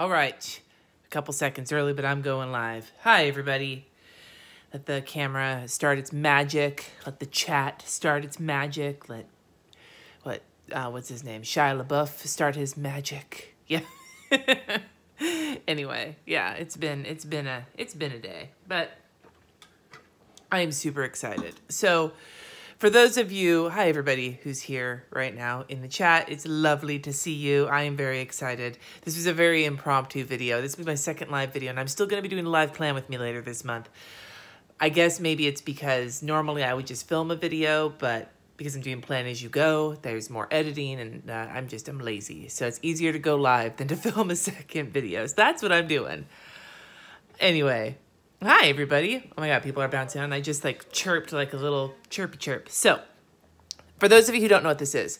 All right. A couple seconds early, but I'm going live. Hi, everybody. Let the camera start its magic. Let the chat start its magic. Let what uh, what's his name? Shia LaBeouf start his magic. Yeah. anyway, yeah, it's been it's been a it's been a day, but I am super excited. So for those of you, hi everybody who's here right now in the chat. It's lovely to see you. I am very excited. This was a very impromptu video. This will be my second live video, and I'm still going to be doing a live plan with me later this month. I guess maybe it's because normally I would just film a video, but because I'm doing plan as you go, there's more editing, and uh, I'm just, I'm lazy. So it's easier to go live than to film a second video. So that's what I'm doing. Anyway, Hi, everybody. Oh my God, people are bouncing on. I just like chirped like a little chirpy chirp. So, for those of you who don't know what this is,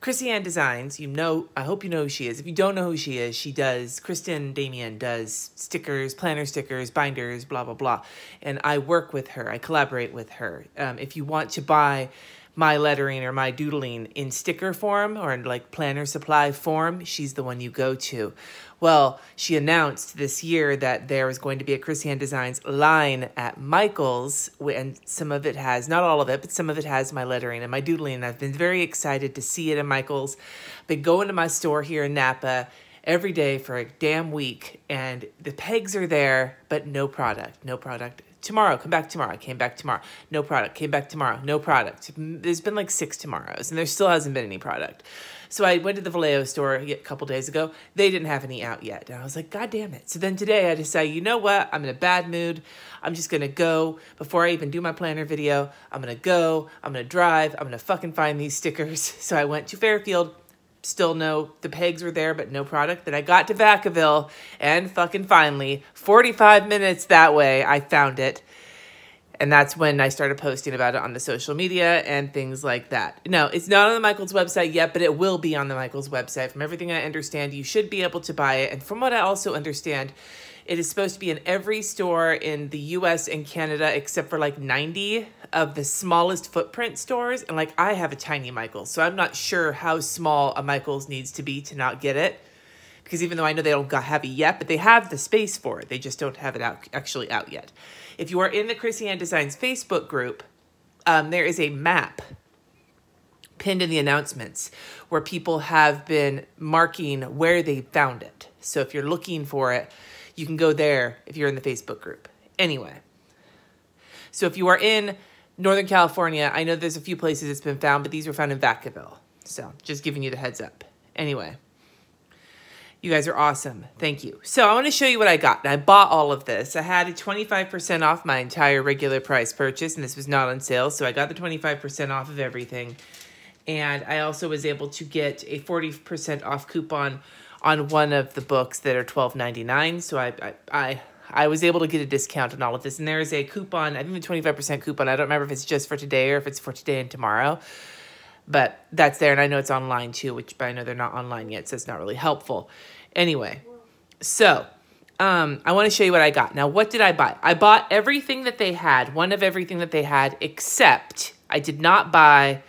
Krissyanne Designs, you know, I hope you know who she is. If you don't know who she is, she does, Kristen Damien does stickers, planner stickers, binders, blah, blah, blah. And I work with her, I collaborate with her. Um, if you want to buy my lettering or my doodling in sticker form or in like planner supply form, she's the one you go to. Well, she announced this year that there was going to be a Chrissy Designs line at Michael's, and some of it has, not all of it, but some of it has my lettering and my doodling. I've been very excited to see it at Michael's. Been going to my store here in Napa every day for a damn week, and the pegs are there, but no product, no product tomorrow, come back tomorrow. Came back tomorrow. No product. Came back tomorrow. No product. There's been like six tomorrows and there still hasn't been any product. So I went to the Vallejo store a couple days ago. They didn't have any out yet. And I was like, God damn it. So then today I decided, you know what? I'm in a bad mood. I'm just going to go before I even do my planner video. I'm going to go. I'm going to drive. I'm going to fucking find these stickers. So I went to Fairfield, still no the pegs were there but no product then i got to vacaville and fucking finally 45 minutes that way i found it. And that's when i started posting about it on the social media and things like that. No it's not on the michaels website yet but it will be on the michaels website. From everything i understand you should be able to buy it. And from what i also understand it is supposed to be in every store in the US and Canada except for like 90 of the smallest footprint stores. And like I have a tiny Michaels, so I'm not sure how small a Michaels needs to be to not get it. Because even though I know they don't have it yet, but they have the space for it. They just don't have it out actually out yet. If you are in the Krissyanne Designs Facebook group, um, there is a map pinned in the announcements where people have been marking where they found it. So if you're looking for it, you can go there if you're in the Facebook group. Anyway, so if you are in Northern California, I know there's a few places it's been found, but these were found in Vacaville. So just giving you the heads up. Anyway, you guys are awesome. Thank you. So I want to show you what I got. I bought all of this. I had a 25% off my entire regular price purchase, and this was not on sale. So I got the 25% off of everything. And I also was able to get a 40% off coupon on one of the books that are twelve ninety nine. So I, I I I was able to get a discount on all of this, and there is a coupon. I think the twenty five percent coupon. I don't remember if it's just for today or if it's for today and tomorrow, but that's there, and I know it's online too. Which but I know they're not online yet, so it's not really helpful. Anyway, so um, I want to show you what I got. Now, what did I buy? I bought everything that they had, one of everything that they had, except I did not buy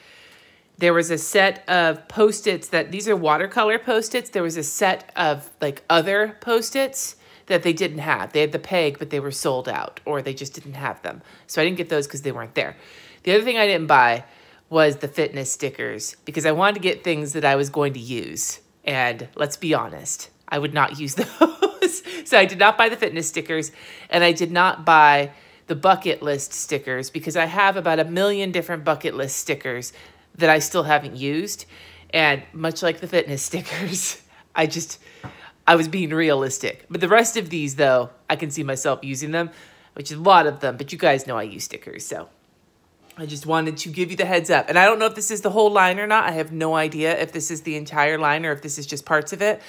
there was a set of post-its that these are watercolor post-its. There was a set of like other post-its that they didn't have. They had the peg, but they were sold out or they just didn't have them. So I didn't get those because they weren't there. The other thing I didn't buy was the fitness stickers because I wanted to get things that I was going to use. And let's be honest, I would not use those. so I did not buy the fitness stickers and I did not buy the bucket list stickers because I have about a million different bucket list stickers that I still haven't used. And much like the fitness stickers, I just, I was being realistic. But the rest of these, though, I can see myself using them, which is a lot of them. But you guys know I use stickers, so I just wanted to give you the heads up. And I don't know if this is the whole line or not. I have no idea if this is the entire line or if this is just parts of it.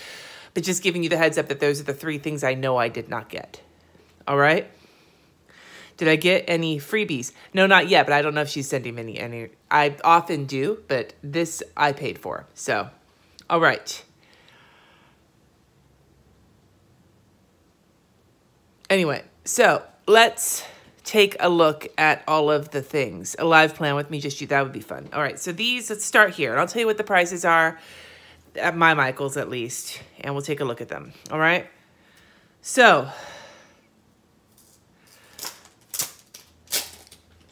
But just giving you the heads up that those are the three things I know I did not get. All right? Did I get any freebies? No, not yet, but I don't know if she's sending any. any. I often do, but this I paid for. So, all right. Anyway, so let's take a look at all of the things. A live plan with me, just you. That would be fun. All right, so these, let's start here. And I'll tell you what the prices are, at my Michael's at least, and we'll take a look at them. All right? So,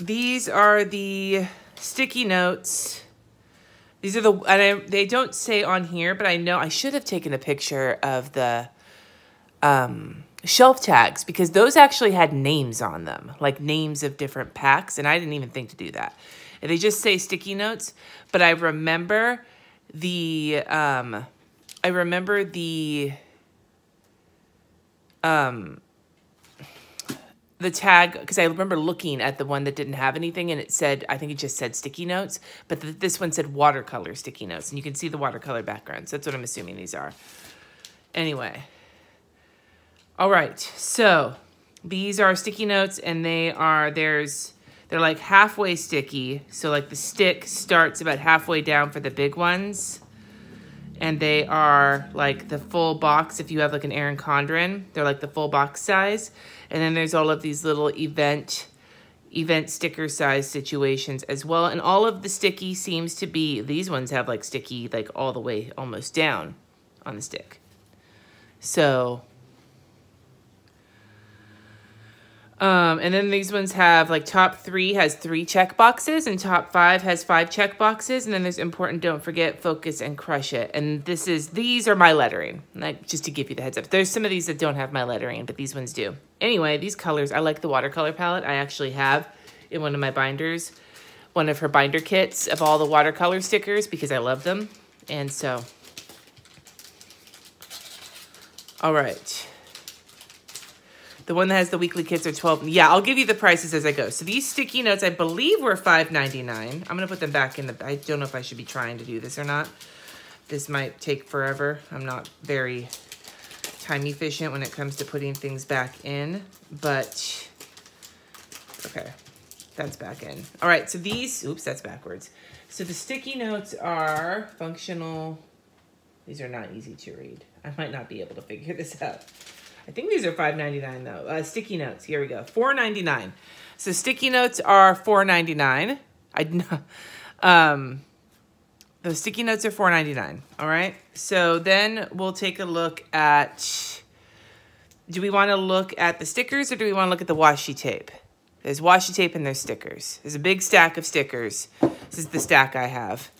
these are the sticky notes. These are the, and I, they don't say on here, but I know I should have taken a picture of the um, shelf tags because those actually had names on them, like names of different packs, and I didn't even think to do that. And they just say sticky notes, but I remember the, um, I remember the, um, the tag because I remember looking at the one that didn't have anything and it said I think it just said sticky notes, but this one said watercolor sticky notes and you can see the watercolor backgrounds. That's what I'm assuming these are. Anyway. All right. So, these are sticky notes and they are there's they're like halfway sticky. So like the stick starts about halfway down for the big ones. And they are like the full box if you have like an Erin Condren. They're like the full box size. And then there's all of these little event event sticker size situations as well. And all of the sticky seems to be, these ones have like sticky like all the way almost down on the stick. So, um, and then these ones have like top three has three check boxes and top five has five check boxes. And then there's important, don't forget, focus and crush it. And this is, these are my lettering, like just to give you the heads up. There's some of these that don't have my lettering, but these ones do. Anyway, these colors, I like the watercolor palette. I actually have in one of my binders, one of her binder kits of all the watercolor stickers because I love them. And so, all right. The one that has the weekly kits are 12. Yeah, I'll give you the prices as I go. So these sticky notes, I believe were $5.99. I'm going to put them back in the, I don't know if I should be trying to do this or not. This might take forever. I'm not very time efficient when it comes to putting things back in, but okay, that's back in. All right, so these, oops, that's backwards. So the sticky notes are functional. These are not easy to read. I might not be able to figure this out. I think these are $5.99 though. Uh, sticky notes, here we go, $4.99. So sticky notes are $4.99. I um, those sticky notes are $4.99, all right? So then we'll take a look at, do we want to look at the stickers or do we want to look at the washi tape? There's washi tape and there's stickers. There's a big stack of stickers. This is the stack I have.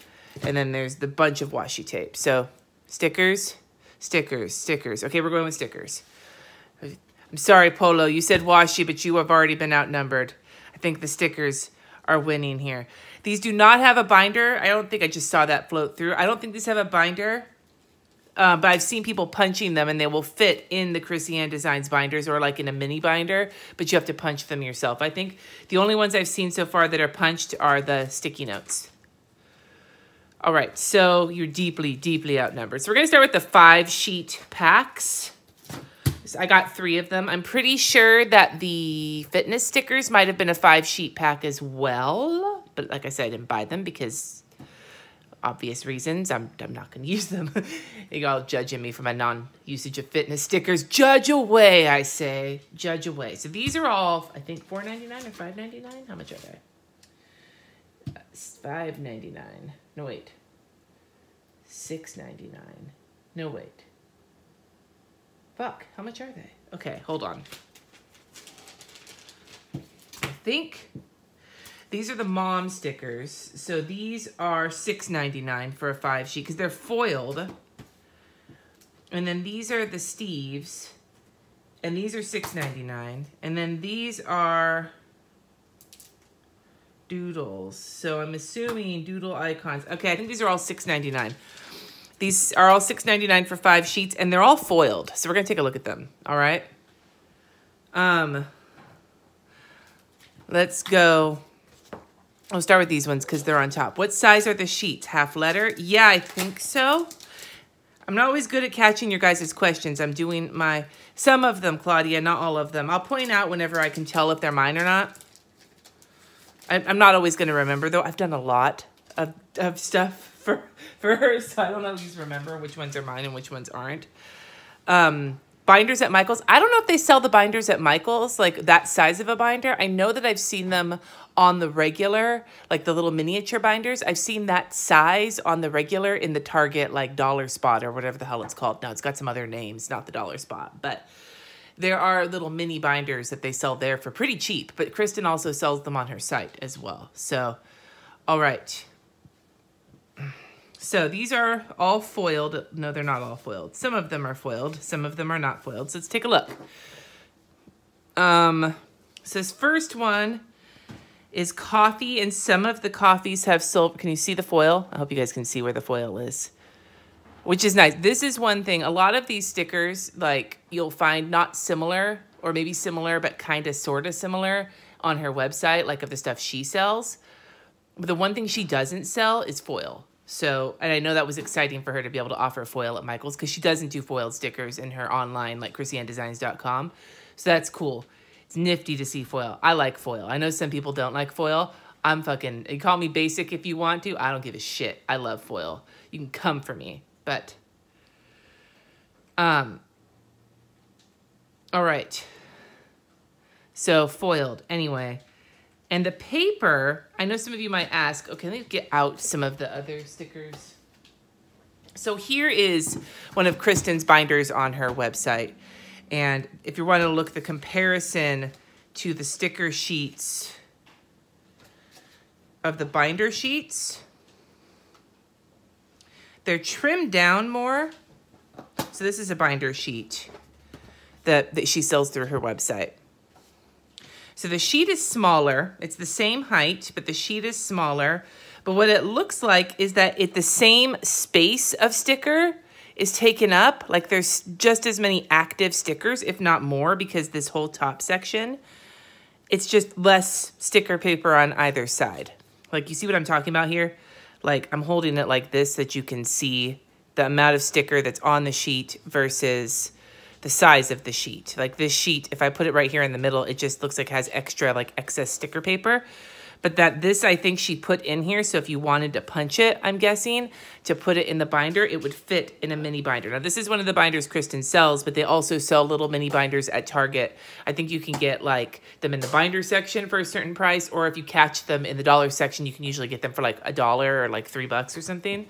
And then there's the bunch of washi tape. So stickers, stickers, stickers. Okay, we're going with stickers. I'm sorry, Polo. You said washi, but you have already been outnumbered. I think the stickers are winning here. These do not have a binder. I don't think I just saw that float through. I don't think these have a binder. Uh, but I've seen people punching them and they will fit in the Krissyanne Designs binders or like in a mini binder, but you have to punch them yourself. I think the only ones I've seen so far that are punched are the sticky notes. All right, so you're deeply, deeply outnumbered. So we're gonna start with the five sheet packs. I got three of them. I'm pretty sure that the fitness stickers might have been a five sheet pack as well. But like I said, I didn't buy them because obvious reasons. I'm, I'm not going to use them. you all judging me for my non-usage of fitness stickers. Judge away, I say. Judge away. So these are all, I think, four ninety nine or five ninety nine. How much are they? Five ninety nine. No, wait. Six ninety nine. No, wait. Fuck, how much are they? Okay, hold on. I think these are the mom stickers. So these are $6.99 for a five sheet because they're foiled. And then these are the Steves. And these are $6.99. And then these are doodles. So I'm assuming doodle icons. Okay, I think these are all $6.99. These are all $6.99 for five sheets, and they're all foiled. So we're going to take a look at them, all right? Um, let's go. I'll start with these ones because they're on top. What size are the sheets? Half letter? Yeah, I think so. I'm not always good at catching your guys' questions. I'm doing my, some of them, Claudia, not all of them. I'll point out whenever I can tell if they're mine or not. I'm not always going to remember, though. I've done a lot of, of stuff for for her, so I don't always remember which ones are mine and which ones aren't. Um, binders at Michael's. I don't know if they sell the binders at Michael's, like that size of a binder. I know that I've seen them on the regular, like the little miniature binders. I've seen that size on the regular in the Target, like Dollar Spot or whatever the hell it's called. Now it's got some other names, not the Dollar Spot, but there are little mini binders that they sell there for pretty cheap, but Kristen also sells them on her site as well. So, all right. So these are all foiled. No, they're not all foiled. Some of them are foiled. Some of them are not foiled. So let's take a look. Um, so this first one is coffee, and some of the coffees have silver. Can you see the foil? I hope you guys can see where the foil is. Which is nice. This is one thing. A lot of these stickers, like, you'll find not similar, or maybe similar, but kind of sort of similar on her website, like of the stuff she sells. But the one thing she doesn't sell is foil. So, and I know that was exciting for her to be able to offer a foil at Michael's because she doesn't do foiled stickers in her online, like krissyannedesigns.com. So that's cool. It's nifty to see foil. I like foil. I know some people don't like foil. I'm fucking, you call me basic if you want to. I don't give a shit. I love foil. You can come for me. But, um, all right. So foiled. Anyway, and the paper, I know some of you might ask, okay, let me get out some of the other stickers. So here is one of Kristen's binders on her website. And if you want to look the comparison to the sticker sheets of the binder sheets, they're trimmed down more. So this is a binder sheet that, that she sells through her website. So the sheet is smaller. It's the same height, but the sheet is smaller. But what it looks like is that it the same space of sticker is taken up. Like there's just as many active stickers, if not more, because this whole top section, it's just less sticker paper on either side. Like you see what I'm talking about here? Like I'm holding it like this that you can see the amount of sticker that's on the sheet versus the size of the sheet. Like this sheet, if I put it right here in the middle, it just looks like it has extra like excess sticker paper. But that this, I think she put in here. So if you wanted to punch it, I'm guessing, to put it in the binder, it would fit in a mini binder. Now, this is one of the binders Kristen sells, but they also sell little mini binders at Target. I think you can get like them in the binder section for a certain price, or if you catch them in the dollar section, you can usually get them for like a dollar or like three bucks or something.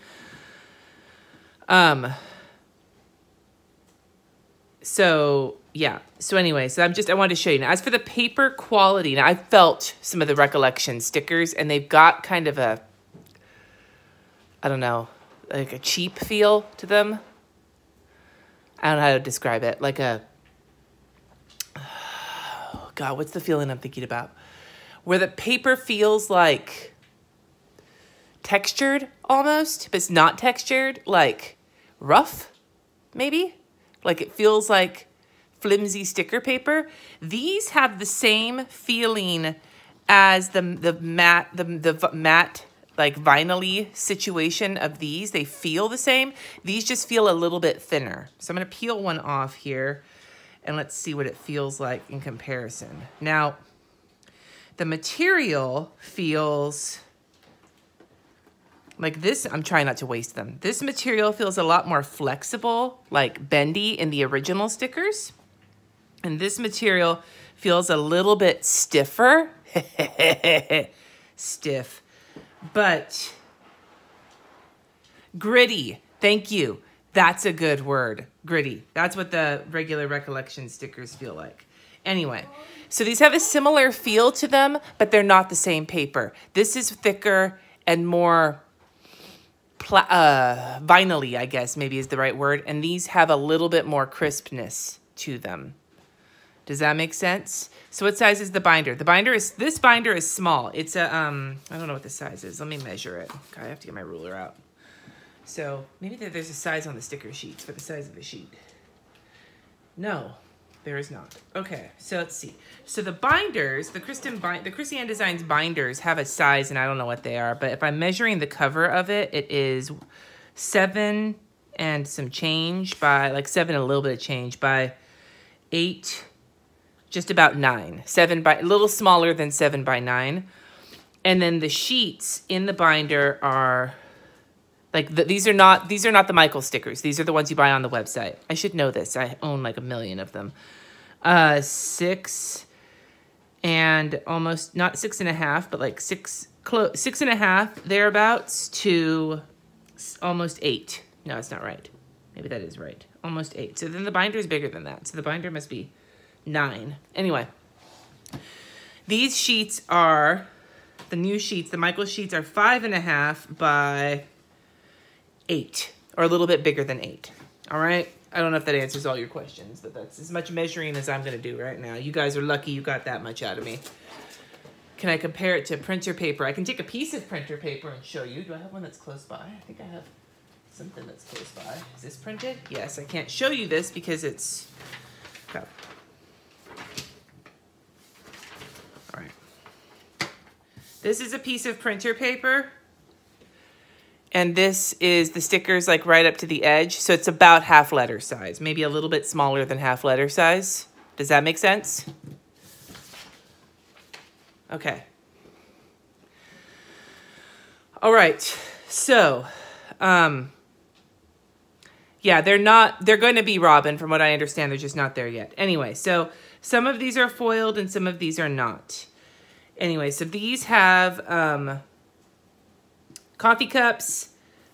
Um, so yeah. So anyway, so I'm just, I wanted to show you. Now, as for the paper quality, now I felt some of the recollection stickers and they've got kind of a, I don't know, like a cheap feel to them. I don't know how to describe it. Like a, oh God, what's the feeling I'm thinking about? Where the paper feels like textured almost, but it's not textured, like rough, maybe? Like it feels like flimsy sticker paper. These have the same feeling as the the matte the the matte like vinyl situation of these. They feel the same. These just feel a little bit thinner. So I'm to peel one off here and let's see what it feels like in comparison. Now, the material feels like this, I'm trying not to waste them. This material feels a lot more flexible, like bendy in the original stickers. And this material feels a little bit stiffer. Stiff. But gritty. Thank you. That's a good word. Gritty. That's what the regular recollection stickers feel like. Anyway, so these have a similar feel to them, but they're not the same paper. This is thicker and more uh, vinyl I guess maybe is the right word. And these have a little bit more crispness to them. Does that make sense? So what size is the binder? The binder is, this binder is small. It's a, um, I don't know what the size is. Let me measure it. Okay, I have to get my ruler out. So maybe there's a size on the sticker sheets for the size of the sheet. No, there is not. Okay, so let's see. So the binders, the Kristen bind, the Krissyanne Designs binders have a size, and I don't know what they are, but if I'm measuring the cover of it, it is seven and some change by, like seven and a little bit of change by eight, just about nine. Seven by, a little smaller than seven by nine. And then the sheets in the binder are like the, these are not these are not the Michael stickers. These are the ones you buy on the website. I should know this. I own like a million of them. Uh, six and almost not six and a half, but like six close six and a half thereabouts to almost eight. No, it's not right. Maybe that is right. Almost eight. So then the binder is bigger than that. So the binder must be nine. Anyway, these sheets are, the new sheets, the Michael sheets are five and a half by eight, or a little bit bigger than eight. All right. I don't know if that answers all your questions, but that's as much measuring as I'm going to do right now. You guys are lucky you got that much out of me. Can I compare it to printer paper? I can take a piece of printer paper and show you. Do I have one that's close by? I think I have something that's close by. Is this printed? Yes, I can't show you this because it's... All right. This is a piece of printer paper. And this is the stickers like right up to the edge. So it's about half letter size, maybe a little bit smaller than half letter size. Does that make sense? Okay. All right. So, um, yeah, they're not, they're going to be Robin from what I understand. They're just not there yet. Anyway, so some of these are foiled and some of these are not. Anyway, so these have, um, coffee cups,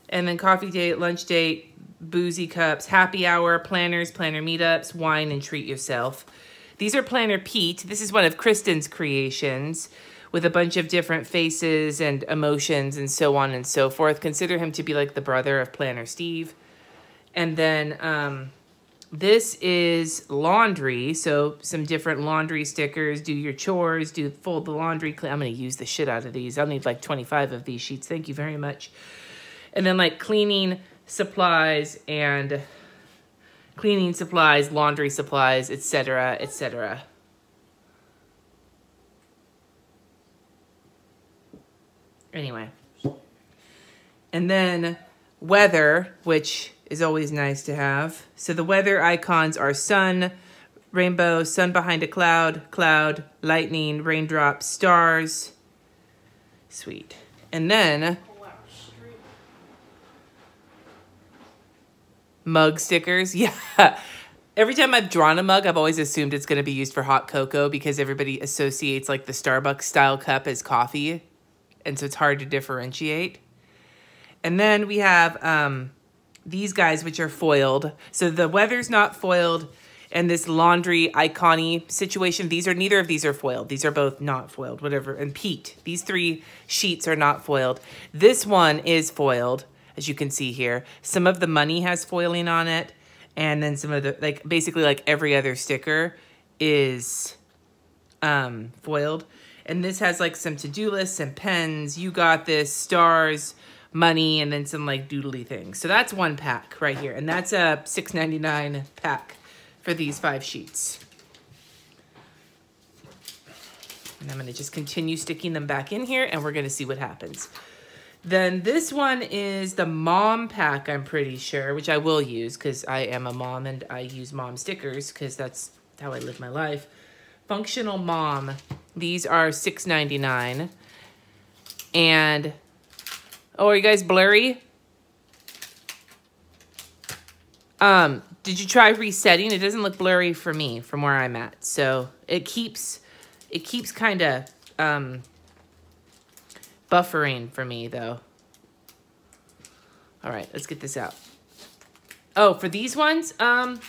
and then coffee date, lunch date, boozy cups, happy hour, planners, planner meetups, wine, and treat yourself. These are Planner Pete. This is one of Kristen's creations with a bunch of different faces and emotions and so on and so forth. Consider him to be like the brother of Planner Steve. And then um, this is laundry. So some different laundry stickers. Do your chores. Do fold the laundry. I'm going to use the shit out of these. I'll need like 25 of these sheets. Thank you very much. And then like cleaning supplies and cleaning supplies, laundry supplies, etc., etc. Anyway. And then weather, which is always nice to have. So the weather icons are sun, rainbow, sun behind a cloud, cloud, lightning, raindrop, stars. Sweet. And then mug stickers. Yeah. Every time I've drawn a mug, I've always assumed it's going to be used for hot cocoa because everybody associates like the Starbucks style cup as coffee. And so it's hard to differentiate. And then we have um, these guys, which are foiled. So the weather's not foiled and this laundry icony situation, these are neither of these are foiled. These are both not foiled, whatever. And Pete, these three sheets are not foiled. This one is foiled, as you can see here. Some of the money has foiling on it. And then some of the, like basically like every other sticker is um, foiled. And this has like some to-do lists and pens. You got this, stars, money, and then some like doodly things. So that's one pack right here. And that's a $6.99 pack for these five sheets. And I'm going to just continue sticking them back in here and we're going to see what happens. Then this one is the mom pack, I'm pretty sure, which I will use because I am a mom and I use mom stickers because that's how I live my life. Functional Mom. These are $6.99. And, oh, are you guys blurry? Um, did you try resetting? It doesn't look blurry for me from where I'm at. So it keeps, it keeps kind of um, buffering for me though. All right, let's get this out. Oh, for these ones, um,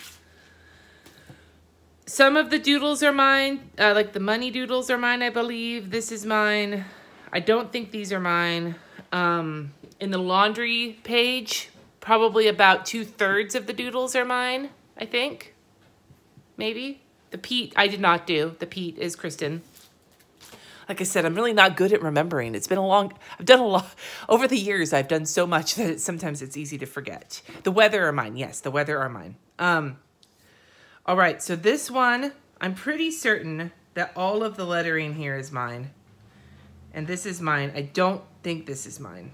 some of the doodles are mine. Uh, like the money doodles are mine, I believe. This is mine. I don't think these are mine. Um, in the laundry page, Probably about two-thirds of the doodles are mine, I think. Maybe. The Pete, I did not do. The Pete is Kristen. Like I said, I'm really not good at remembering. It's been a long, I've done a lot, over the years, I've done so much that sometimes it's easy to forget. The weather are mine. Yes, the weather are mine. Um, all right, so this one, I'm pretty certain that all of the lettering here is mine. And this is mine. I don't think this is mine.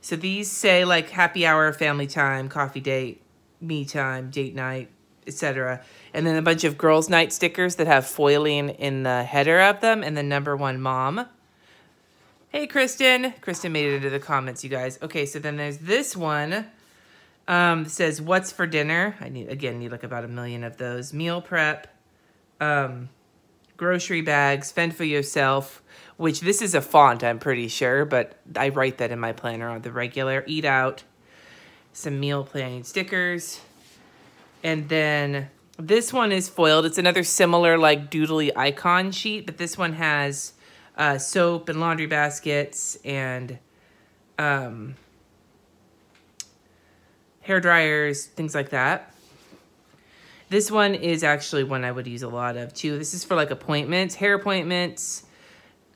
So these say like happy hour, family time, coffee date, me time, date night, etc. And then a bunch of girls' night stickers that have foiling in the header of them and the number one mom. Hey, Kristen. Kristen made it into the comments, you guys. Okay, so then there's this one. Um, says, what's for dinner? I need, again, need like about a million of those. Meal prep, um, grocery bags, fend for yourself, which this is a font, I'm pretty sure, but I write that in my planner on the regular. Eat out, some meal planning stickers, and then this one is foiled. It's another similar like doodly icon sheet, but this one has uh, soap and laundry baskets and um, hair dryers, things like that. This one is actually one I would use a lot of too. This is for like appointments, hair appointments,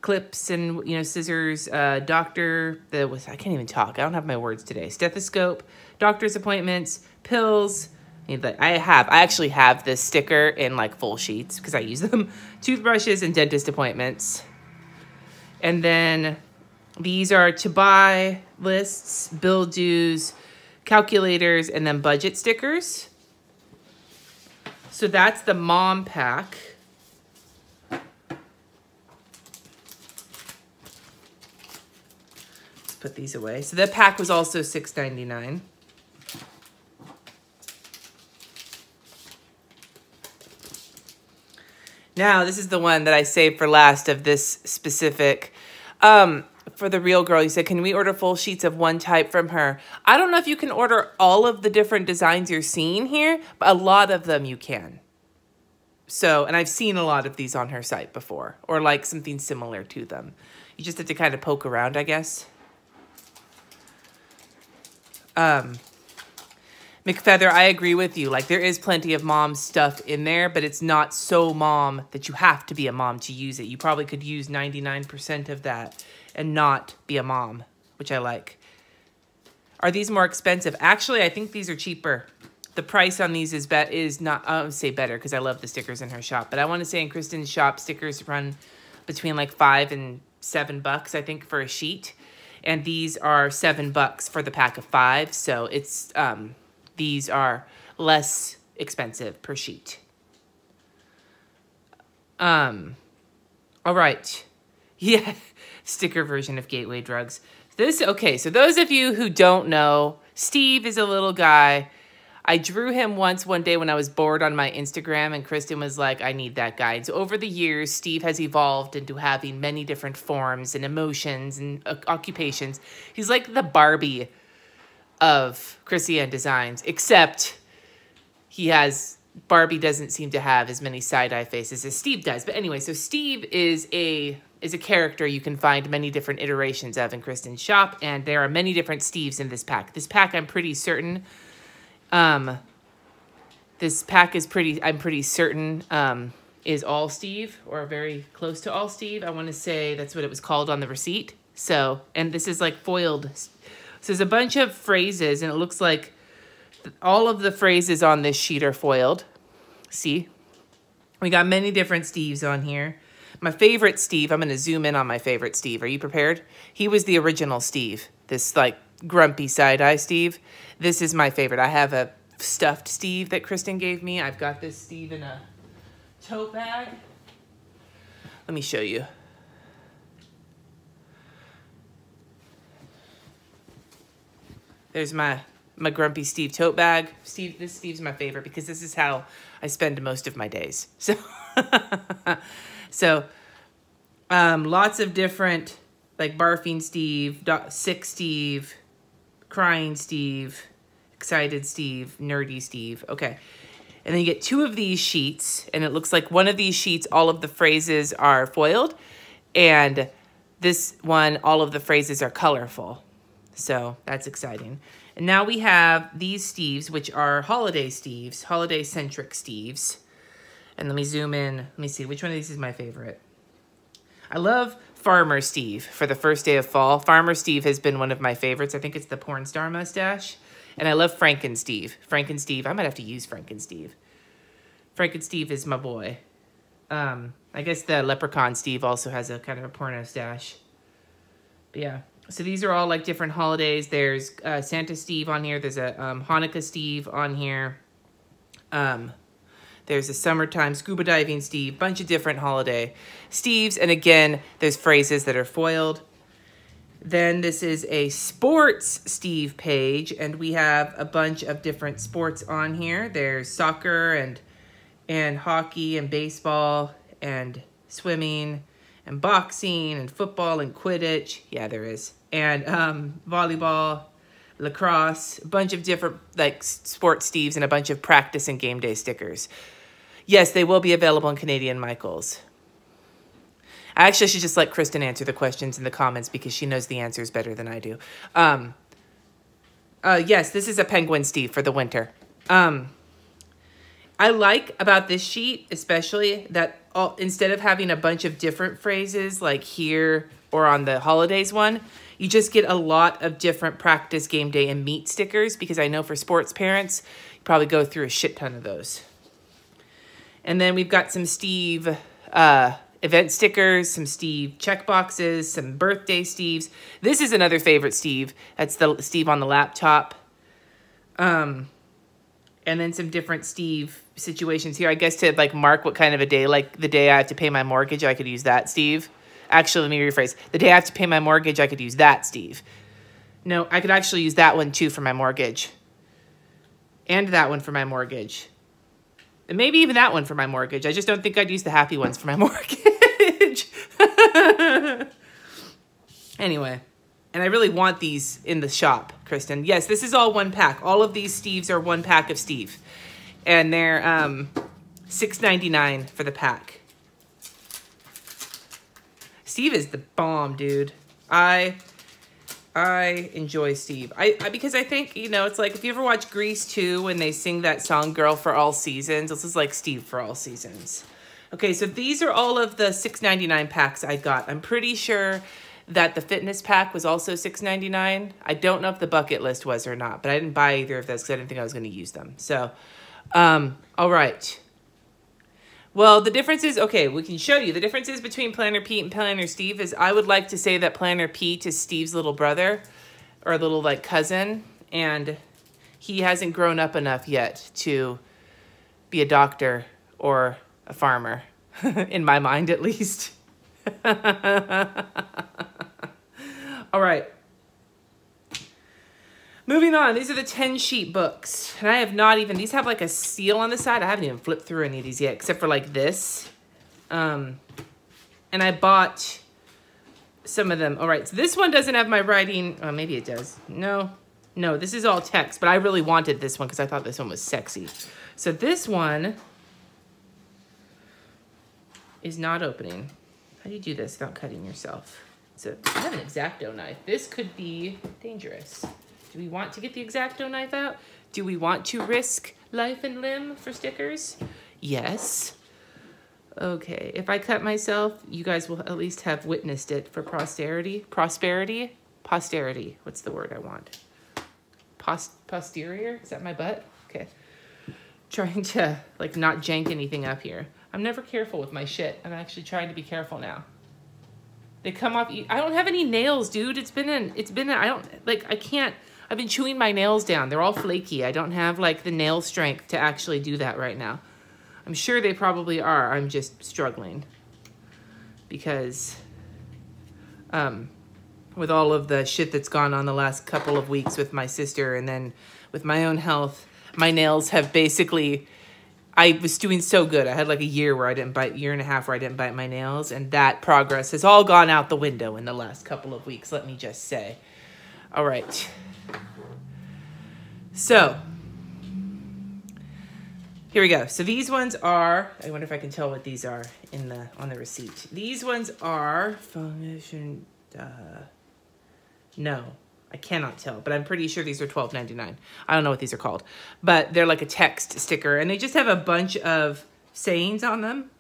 clips and you know scissors, uh, doctor. The was I can't even talk. I don't have my words today. Stethoscope, doctor's appointments, pills. I have. I actually have this sticker in like full sheets because I use them. Toothbrushes and dentist appointments. And then these are to buy lists, bill dues, calculators, and then budget stickers. So that's the mom pack. Put these away. So the pack was also $6.99. Now, this is the one that I saved for last of this specific. Um, for the real girl, you said, can we order full sheets of one type from her? I don't know if you can order all of the different designs you're seeing here, but a lot of them you can. So, and I've seen a lot of these on her site before, or like something similar to them. You just have to kind of poke around, I guess. Um, McFeather, I agree with you. Like, there is plenty of mom stuff in there, but it's not so mom that you have to be a mom to use it. You probably could use 99% of that and not be a mom, which I like. Are these more expensive? Actually, I think these are cheaper the price on these is bet is not I would say better because I love the stickers in her shop. But I want to say in Kristen's shop, stickers run between like five and seven bucks, I think, for a sheet. And these are seven bucks for the pack of five. So it's um these are less expensive per sheet. Um all right. Yeah, sticker version of Gateway Drugs. This okay, so those of you who don't know, Steve is a little guy I drew him once one day when I was bored on my Instagram, and Kristen was like, I need that guy. So over the years, Steve has evolved into having many different forms and emotions and uh, occupations. He's like the Barbie of Chrissy Designs, except he has Barbie doesn't seem to have as many side-eye faces as Steve does. But anyway, so Steve is a is a character you can find many different iterations of in Kristen's shop, and there are many different Steves in this pack. This pack, I'm pretty certain, um, this pack is pretty, I'm pretty certain, um, is all Steve or very close to all Steve. I want to say that's what it was called on the receipt. So, and this is like foiled. So there's a bunch of phrases and it looks like all of the phrases on this sheet are foiled. See? We got many different Steves on here. My favorite Steve, I'm going to zoom in on my favorite Steve. Are you prepared? He was the original Steve, this like grumpy side-eye Steve. This is my favorite. I have a stuffed Steve that Kristen gave me. I've got this Steve in a tote bag. Let me show you. There's my my grumpy Steve tote bag. Steve, this Steve's my favorite because this is how I spend most of my days. So, so um, lots of different like barfing Steve, sick Steve, crying Steve, excited Steve, nerdy Steve. Okay. And then you get two of these sheets, and it looks like one of these sheets, all of the phrases are foiled, and this one, all of the phrases are colorful. So that's exciting. And now we have these Steves, which are holiday Steves, holiday-centric Steves. And let me zoom in. Let me see, which one of these is my favorite? I love Farmer Steve for the first day of fall. Farmer Steve has been one of my favorites. I think it's the porn star mustache. And I love Franken Steve. Franken Steve. I might have to use Franken Steve. Franken Steve is my boy. Um, I guess the Leprechaun Steve also has a kind of a porno stash. But yeah. So these are all like different holidays. There's uh, Santa Steve on here. There's a um, Hanukkah Steve on here. Um, there's a summertime scuba diving Steve, bunch of different holiday Steves. And again, there's phrases that are foiled. Then this is a sports Steve page, and we have a bunch of different sports on here. There's soccer and and hockey and baseball and swimming and boxing and football and Quidditch. Yeah, there is. And um, volleyball, lacrosse, a bunch of different like sports Steves and a bunch of practice and game day stickers. Yes, they will be available in Canadian Michaels. I actually should just let Kristen answer the questions in the comments because she knows the answers better than I do. Um, uh, yes, this is a penguin Steve for the winter. Um, I like about this sheet, especially that all, instead of having a bunch of different phrases like here or on the holidays one, you just get a lot of different practice, game day, and meet stickers because I know for sports parents, you probably go through a shit ton of those. And then we've got some Steve uh, event stickers, some Steve check boxes, some birthday Steves. This is another favorite Steve. That's the Steve on the laptop. Um, and then some different Steve situations here. I guess to like mark what kind of a day, like the day I have to pay my mortgage, I could use that, Steve. Actually, let me rephrase. The day I have to pay my mortgage, I could use that, Steve. No, I could actually use that one too for my mortgage. And that one for my mortgage. And maybe even that one for my mortgage. I just don't think I'd use the happy ones for my mortgage. anyway, and I really want these in the shop, Kristen. Yes, this is all one pack. All of these Steves are one pack of Steve. And they're um, $6.99 for the pack. Steve is the bomb, dude. I I enjoy Steve. I, I, because I think you know it's like if you ever watch Grease 2 when they sing that song "Girl for All Seasons," this is like Steve for all seasons. Okay, so these are all of the six ninety nine packs I got. I'm pretty sure that the fitness pack was also six ninety nine. I don't know if the bucket list was or not, but I didn't buy either of those because I didn't think I was going to use them. So, um, all right. Well, the difference is, okay, we can show you. The differences between Planner Pete and Planner Steve is I would like to say that Planner Pete is Steve's little brother or a little like cousin, and he hasn't grown up enough yet to be a doctor or a farmer, in my mind at least. All right. Moving on, these are the 10 sheet books. And I have not even, these have like a seal on the side. I haven't even flipped through any of these yet, except for like this. Um, and I bought some of them. All right, so this one doesn't have my writing. Oh, maybe it does. No, no, this is all text, but I really wanted this one because I thought this one was sexy. So this one is not opening. How do you do this without cutting yourself? So I have an X-Acto knife. This could be dangerous. Do we want to get the X-Acto knife out? Do we want to risk life and limb for stickers? Yes. Okay, if I cut myself, you guys will at least have witnessed it for posterity. Prosperity? Posterity. What's the word I want? Post posterior? Is that my butt? Okay. Trying to, like, not jank anything up here. I'm never careful with my shit. I'm actually trying to be careful now. They come off. I don't have any nails, dude. It's been an, it's been, in I don't, like, I can't, I've been chewing my nails down. They're all flaky. I don't have like the nail strength to actually do that right now. I'm sure they probably are. I'm just struggling because um, with all of the shit that's gone on the last couple of weeks with my sister and then with my own health, my nails have basically, I was doing so good. I had like a year where I didn't bite, year and a half where I didn't bite my nails and that progress has all gone out the window in the last couple of weeks, let me just say. All right. So, here we go. So these ones are, I wonder if I can tell what these are in the on the receipt. These ones are function, uh, no, I cannot tell, but I'm pretty sure these are $12.99. I don't know what these are called, but they're like a text sticker and they just have a bunch of sayings on them.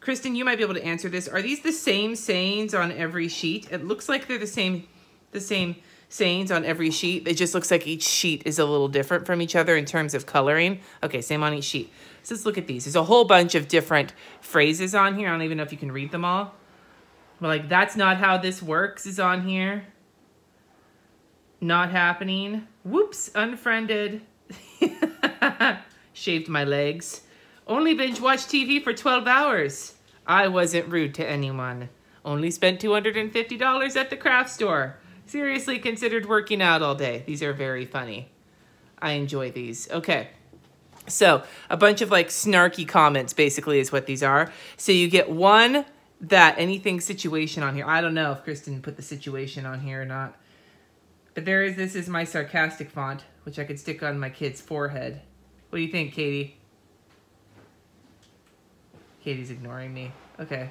Kristen, you might be able to answer this. Are these the same sayings on every sheet? It looks like they're the same, the same sayings on every sheet. It just looks like each sheet is a little different from each other in terms of coloring. Okay, same on each sheet. So let's look at these. There's a whole bunch of different phrases on here. I don't even know if you can read them all. But like, that's not how this works is on here. Not happening. Whoops, unfriended. Shaved my legs. Only binge watch TV for 12 hours. I wasn't rude to anyone. Only spent $250 at the craft store. Seriously considered working out all day. These are very funny. I enjoy these. Okay. So a bunch of like snarky comments basically is what these are. So you get one that anything situation on here. I don't know if Kristen put the situation on here or not. But there is, this is my sarcastic font, which I could stick on my kid's forehead. What do you think, Katie? Katie's ignoring me. Okay.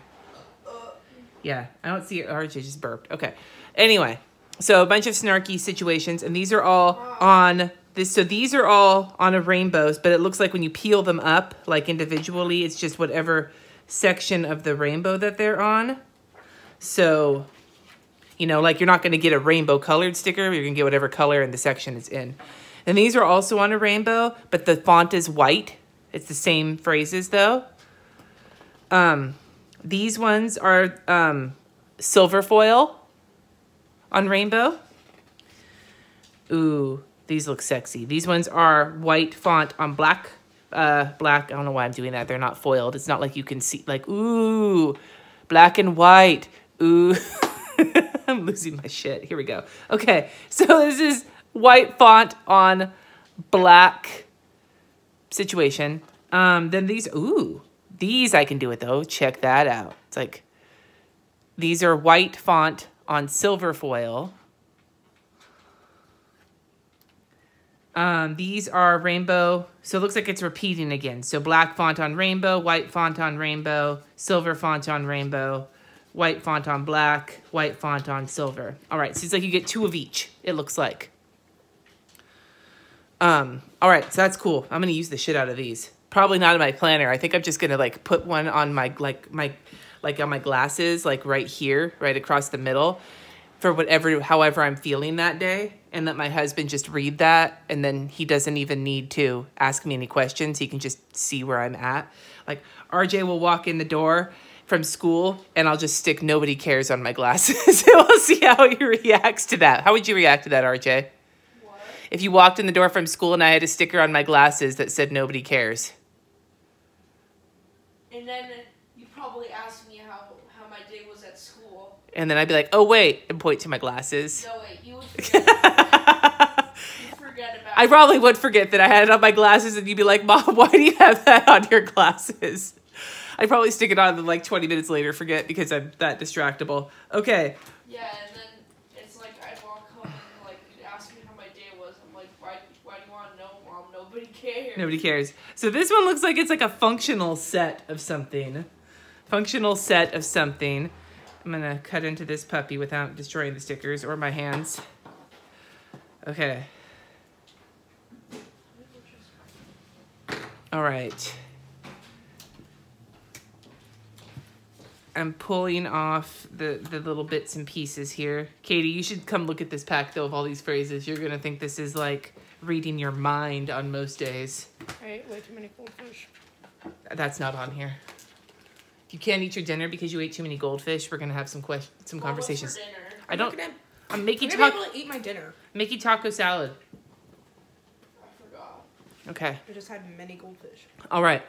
Yeah, I don't see it. RJ just burped. Okay. Anyway, so a bunch of snarky situations, and these are all on this. So these are all on a rainbows, but it looks like when you peel them up, like individually, it's just whatever section of the rainbow that they're on. So, you know, like you're not going to get a rainbow colored sticker. You're going to get whatever color in the section it's in. And these are also on a rainbow, but the font is white. It's the same phrases though. Um, these ones are um, silver foil on rainbow. Ooh, these look sexy. These ones are white font on black. Uh, black, I don't know why I'm doing that. They're not foiled. It's not like you can see, like, ooh, black and white. Ooh, I'm losing my shit. Here we go. Okay, so this is white font on black situation. Um, then these, ooh, these I can do it though. Check that out. It's like, these are white font on silver foil. Um, these are rainbow, so it looks like it's repeating again. So black font on rainbow, white font on rainbow, silver font on rainbow, white font on black, white font on silver. All right, so it's like you get two of each, it looks like. Um, all right, so that's cool. I'm gonna use the shit out of these. Probably not in my planner. I think I'm just gonna like put one on my, like my, like on my glasses, like right here, right across the middle for whatever, however I'm feeling that day. And let my husband just read that. And then he doesn't even need to ask me any questions. He can just see where I'm at. Like RJ will walk in the door from school and I'll just stick nobody cares on my glasses. and we'll see how he reacts to that. How would you react to that, RJ? What? If you walked in the door from school and I had a sticker on my glasses that said nobody cares. And then you probably asked me how, how my day was at school. And then I'd be like, oh, wait, and point to my glasses. No, wait, you would forget, you'd forget about I probably would forget that I had it on my glasses, and you'd be like, Mom, why do you have that on your glasses? I'd probably stick it on and like 20 minutes later forget because I'm that distractible. Okay. Yeah, and then it's like I'd walk home and like you'd ask me how my day was. I'm like, why, why do you want to know, Mom? Nobody cares. Nobody cares. So this one looks like it's like a functional set of something. Functional set of something. I'm gonna cut into this puppy without destroying the stickers or my hands. Okay. All right. I'm pulling off the, the little bits and pieces here. Katie, you should come look at this pack though of all these phrases. You're gonna think this is like reading your mind on most days. I ate way too many goldfish. That's not on here. You can't eat your dinner because you ate too many goldfish. We're gonna have some questions, some for conversations. I don't. Him. I'm making I'm gonna be taco. able to eat my dinner. Making taco salad. I forgot. Okay. I just had many goldfish. All right.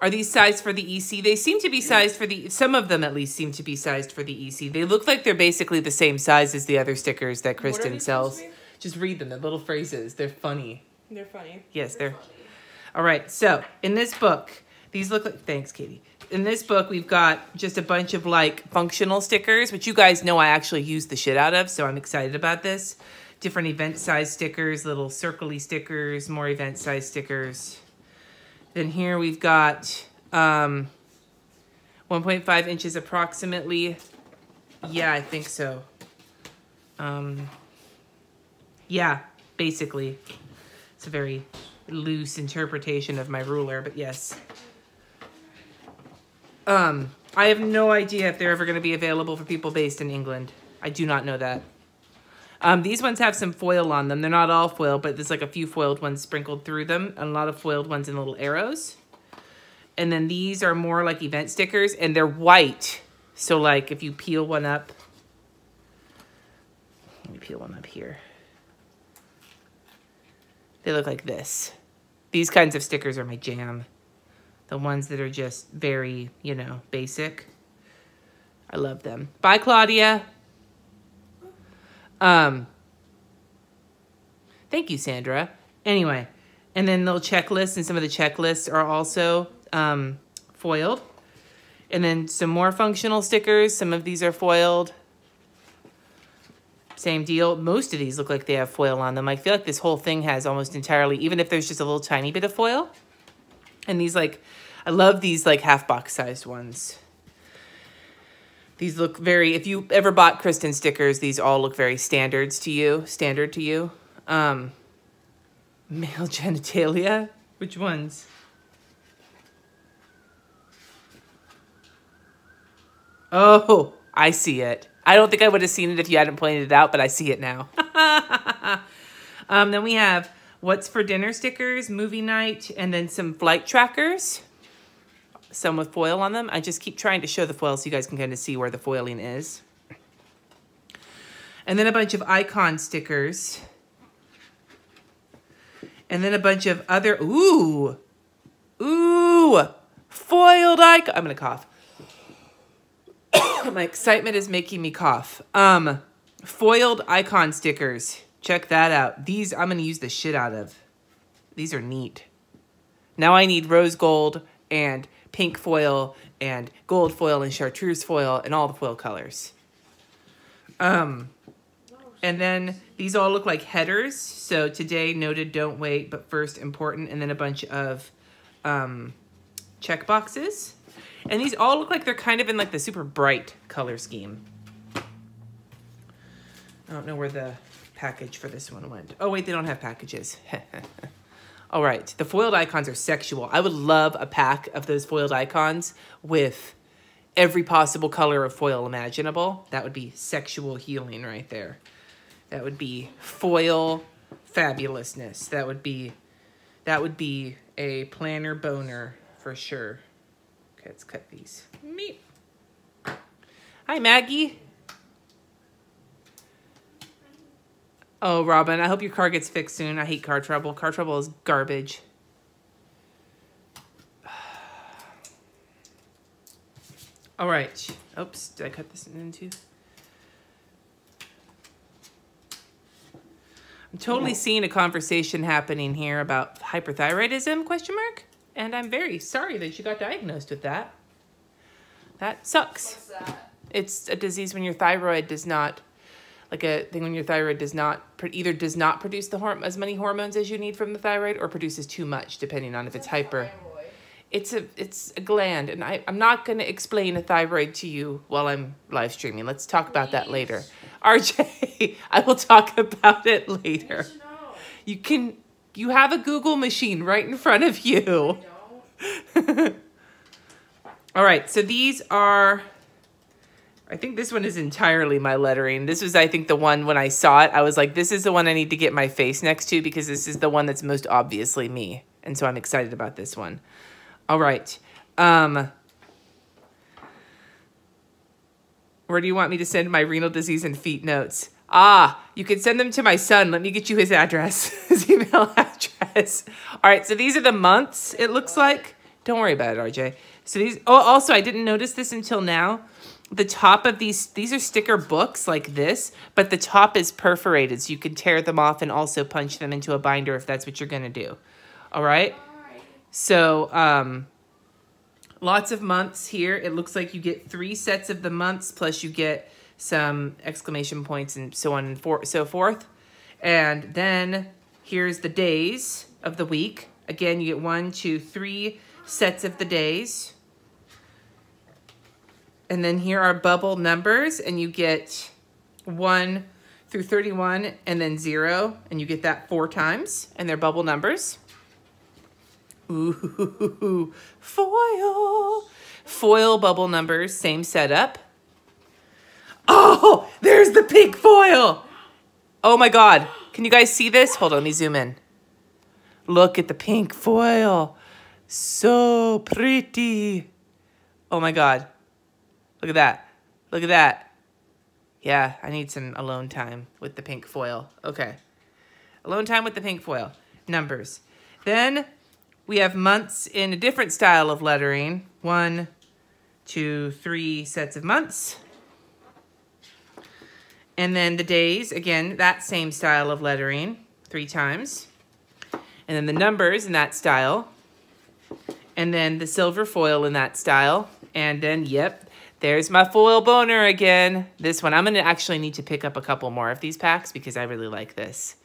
Are these sized for the EC? They seem to be sized for the. Some of them at least seem to be sized for the EC. They look like they're basically the same size as the other stickers that Kristen sells. Just read them. They're little phrases. They're funny. They're funny. Yes, they're. Funny. All right, so in this book, these look like, thanks, Katie. In this book, we've got just a bunch of like functional stickers, which you guys know I actually use the shit out of, so I'm excited about this. Different event size stickers, little circly stickers, more event size stickers. Then here we've got um, 1.5 inches approximately. Yeah, I think so. Um, yeah, basically. It's a very loose interpretation of my ruler, but yes. Um, I have no idea if they're ever going to be available for people based in England. I do not know that. Um, these ones have some foil on them. They're not all foil, but there's like a few foiled ones sprinkled through them, and a lot of foiled ones in little arrows. And then these are more like event stickers, and they're white. So like if you peel one up, let me peel one up here. They look like this. These kinds of stickers are my jam. The ones that are just very, you know, basic. I love them. Bye, Claudia. Um, thank you, Sandra. Anyway, and then little checklists, and some of the checklists are also um, foiled. And then some more functional stickers. Some of these are foiled. same deal. Most of these look like they have foil on them. I feel like this whole thing has almost entirely, even if there's just a little tiny bit of foil. And these like, I love these like half box sized ones. These look very, if you ever bought Kristen stickers, these all look very standards to you, standard to you. Um, male genitalia, which ones? Oh, I see it. I don't think I would have seen it if you hadn't pointed it out, but I see it now. um, then we have what's for dinner stickers, movie night, and then some flight trackers. Some with foil on them. I just keep trying to show the foil so you guys can kind of see where the foiling is. And then a bunch of icon stickers. And then a bunch of other, ooh, ooh, foiled icon. I'm to cough. My excitement is making me cough. Um, foiled icon stickers. Check that out. These I'm going to use the shit out of. These are neat. Now I need rose gold and pink foil and gold foil and chartreuse foil and all the foil colors. Um, and then these all look like headers. So today noted, don't wait, but first important, and then a bunch of um, check boxes. And these all look like they're kind of in like the super bright color scheme. I don't know where the package for this one went. Oh wait, they don't have packages. all right, the foiled icons are sexual. I would love a pack of those foiled icons with every possible color of foil imaginable. That would be sexual healing right there. That would be foil fabulousness. That would be that would be a planner boner for sure. Okay, let's cut these. Meep. Hi, Maggie. Oh, Robin, I hope your car gets fixed soon. I hate car trouble. Car trouble is garbage. All right. Oops, did I cut this in two? I'm totally seeing a conversation happening here about hyperthyroidism, question mark? And I'm very sorry that you got diagnosed with that. That sucks. That? It's a disease when your thyroid does not, like a thing when your thyroid does not, either does not produce the horm- as many hormones as you need from the thyroid or produces too much, depending on if it's hyper. It's a it's a gland, and I, I'm not going to explain a thyroid to you while I'm live streaming. Let's talk about that later. RJ, I will talk about it later. need to know. You can, you have a Google machine right in front of you. All right, so these are, I think this one is entirely my lettering. This was, I think, the one when I saw it, I was like, this is the one I need to get my face next to because this is the one that's most obviously me. And so I'm excited about this one. All right. Um, where do you want me to send my renal disease and feet notes? Ah, you can send them to my son. Let me get you his address, his email address. All right, so these are the months, it looks like. Don't worry about it, RJ. So these, oh, also, I didn't notice this until now. The top of these, these are sticker books like this, but the top is perforated, so you can tear them off and also punch them into a binder if that's what you're going to do. All right? So, um, lots of months here. It looks like you get three sets of the months, plus you get some exclamation points and so on and for, so forth. And then here's the days of the week. Again, you get one, two, three sets of the days. And then here are bubble numbers, and you get 1 through 31 and then 0, and you get that four times, and they're bubble numbers. Ooh, foil. Foil bubble numbers, same setup. Oh, there's the pink foil. Oh my God. Can you guys see this? Hold on, let me zoom in. Look at the pink foil. So pretty. Oh my God. Look at that. Look at that. Yeah, I need some alone time with the pink foil. Okay. Alone time with the pink foil. Numbers. Then we have months in a different style of lettering. One, two, three sets of months. And then the days, again, that same style of lettering, three times. And then the numbers in that style. And then the silver foil in that style. And then, yep, There's my foil boner again. This one, I'm gonna actually need to pick up a couple more of these packs because I really like this.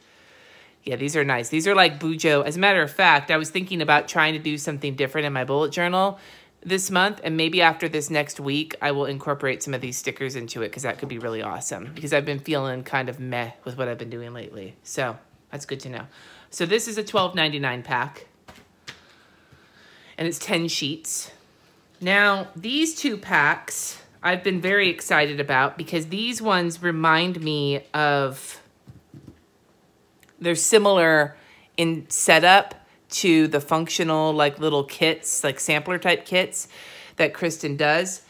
Yeah, these are nice. These are like Bujo. As a matter of fact, I was thinking about trying to do something different in my bullet journal this month. And maybe after this next week, I will incorporate some of these stickers into it because that could be really awesome. Because I've been feeling kind of meh with what I've been doing lately. So that's good to know. So this is a $12.99 pack. And it's 10 sheets. Now, these two packs I've been very excited about because these ones remind me of they're similar in setup to the functional like little kits, like sampler type kits that Kristen does.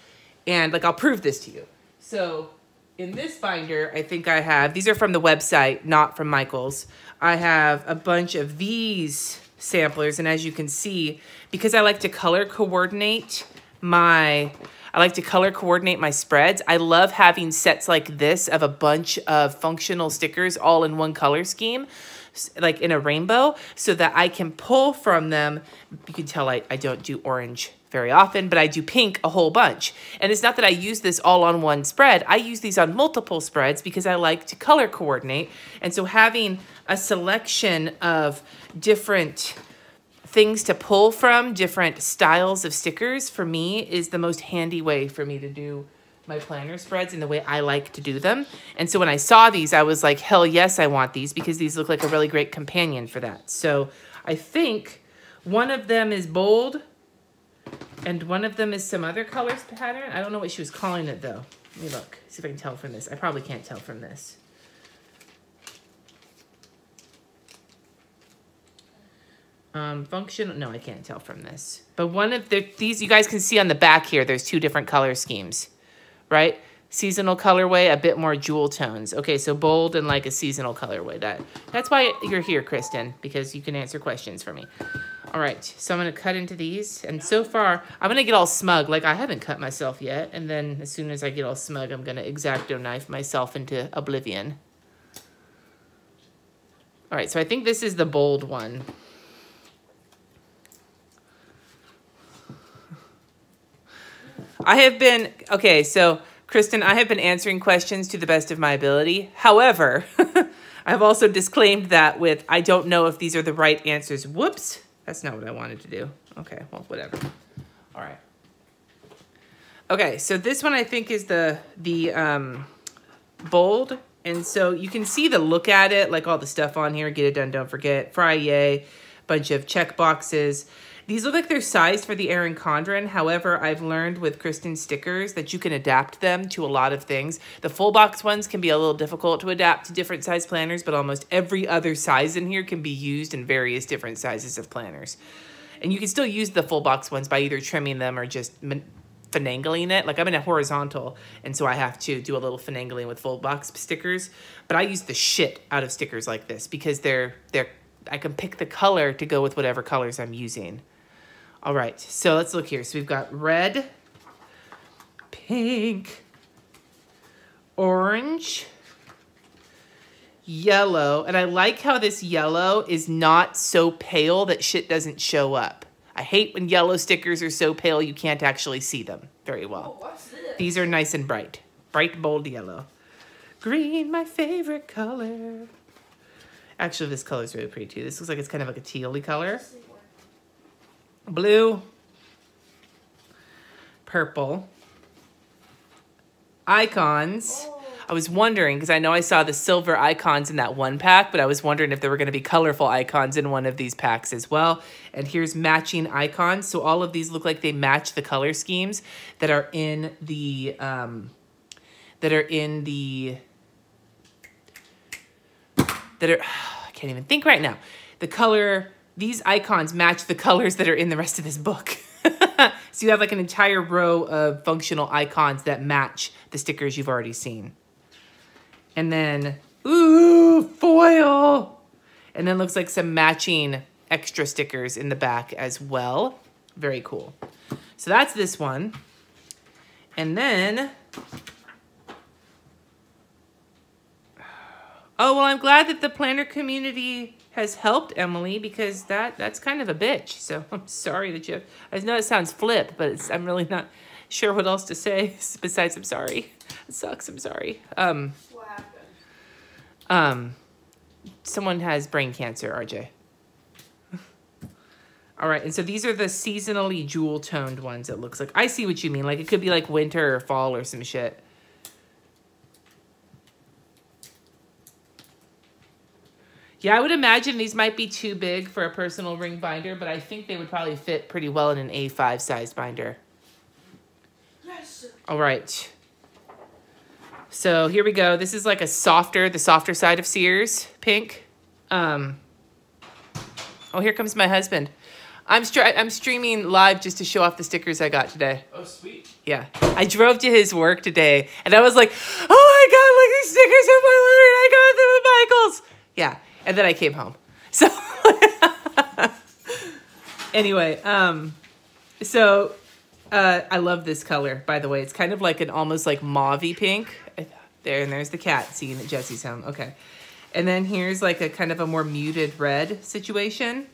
And like I'll prove this to you. So in this binder, I think I have, these are from the website, not from Michael's. I have a bunch of these samplers. And as you can see, because I like to color coordinate my I like to color coordinate my spreads. I love having sets like this of a bunch of functional stickers all in one color scheme, like in a rainbow, so that I can pull from them. You can tell I, I don't do orange very often, but I do pink a whole bunch. And it's not that I use this all on one spread. I use these on multiple spreads because I like to color coordinate. And so having a selection of different things to pull from, different styles of stickers, for me is the most handy way for me to do my planner spreads in the way I like to do them. And so when I saw these, I was like, hell yes, I want these because these look like a really great companion for that. So I think one of them is bold and one of them is some other colors pattern. I don't know what she was calling it though. Let me look, see if I can tell from this. I probably can't tell from this. Um, function, no, I can't tell from this. But one of the, these, you guys can see on the back here, there's two different color schemes, right? Seasonal colorway, a bit more jewel tones. Okay, so bold and like a seasonal colorway. That That's why you're here, Kristen, because you can answer questions for me. All right, so I'm gonna cut into these. And so far, I'm gonna get all smug, like I haven't cut myself yet. And then as soon as I get all smug, I'm gonna X-Acto knife myself into oblivion. All right, so I think this is the bold one. I have been, okay, so Kristen, I have been answering questions to the best of my ability. However, I've also disclaimed that with, I don't know if these are the right answers. Whoops, that's not what I wanted to do. Okay, well, whatever. All right. Okay, so this one I think is the, the um, bold. And so you can see the look at it, like all the stuff on here, get it done, don't forget, fry yay, bunch of check boxes. These look like they're sized for the Erin Condren. However, I've learned with Kristen stickers that you can adapt them to a lot of things. The full box ones can be a little difficult to adapt to different size planners, but almost every other size in here can be used in various different sizes of planners. And you can still use the full box ones by either trimming them or just finagling it. Like I'm in a horizontal, and so I have to do a little finagling with full box stickers. But I use the shit out of stickers like this because they're they're I can pick the color to go with whatever colors I'm using. All right, so let's look here. So we've got red, pink, orange, yellow. And I like how this yellow is not so pale that shit doesn't show up. I hate when yellow stickers are so pale you can't actually see them very well. Oh, what's this? These are nice and bright. Bright, bold yellow. Green, my favorite color. Actually, this color is really pretty too. This looks like it's kind of like a tealy color blue, purple, icons. I was wondering, because I know I saw the silver icons in that one pack, but I was wondering if there were going to be colorful icons in one of these packs as well. And here's matching icons. So all of these look like they match the color schemes that are in the, um, that are in the, that are, I can't even think right now. The color these icons match the colors that are in the rest of this book. so you have like an entire row of functional icons that match the stickers you've already seen. And then, ooh, foil. And then looks like some matching extra stickers in the back as well. Very cool. So that's this one. And then, oh, well, I'm glad that the planner community has helped Emily because that that's kind of a bitch. So I'm sorry that you. Have, I know it sounds flip, but I'm really not sure what else to say besides I'm sorry. It sucks. I'm sorry. Um, What happened? um, someone has brain cancer, RJ. All right, and so these are the seasonally jewel toned ones. It looks like I see what you mean. Like it could be like winter or fall or some shit. Yeah, I would imagine these might be too big for a personal ring binder, but I think they would probably fit pretty well in an A5 size binder. Yes. All right. So here we go. This is like a softer, the softer side of Sears pink. Um, oh, here comes my husband. I'm I'm streaming live just to show off the stickers I got today. Oh, sweet. Yeah, I drove to his work today, and I was like, "Oh my god, look these stickers on my letter! I got them at Michaels." Yeah, and then I came home. So anyway, um, so uh, I love this color. By the way, it's kind of like an almost like mauvey pink. There and there's the cat seeing at Jesse's home. Okay, and then here's like a kind of a more muted red situation.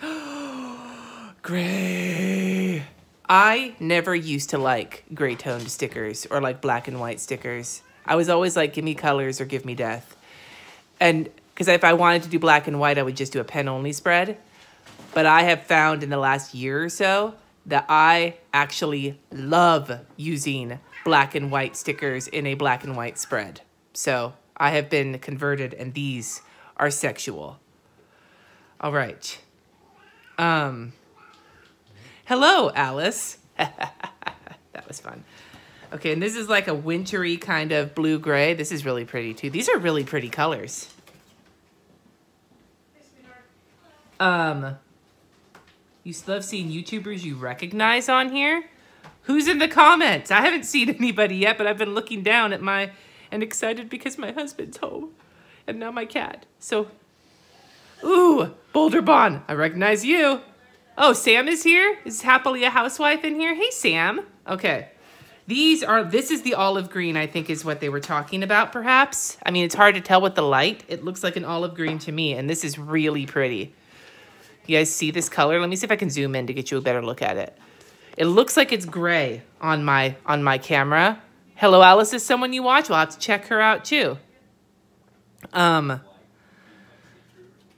Gray. I never used to like gray toned stickers or like black and white stickers. I was always like, give me colors or give me death. And because if I wanted to do black and white, I would just do a pen only spread. But I have found in the last year or so that I actually love using black and white stickers in a black and white spread. So I have been converted, and these are sexual. All right. Um, hello, Alice. that was fun. Okay, and this is like a wintry kind of blue gray. This is really pretty too. These are really pretty colors. Um, you love seeing YouTubers you recognize on here. Who's in the comments? I haven't seen anybody yet, but I've been looking down at my and excited because my husband's home, and now my cat. So, ooh, Boulder Bond, I recognize you. Oh, Sam is here. Is happily a housewife in here? Hey, Sam. Okay. These are, this is the olive green, I think is what they were talking about, perhaps. I mean, it's hard to tell with the light. It looks like an olive green to me, and this is really pretty. You guys see this color? Let me see if I can zoom in to get you a better look at it. It looks like it's gray on my on my camera. Hello, Alice is someone you watch. We'll have to check her out too. Um,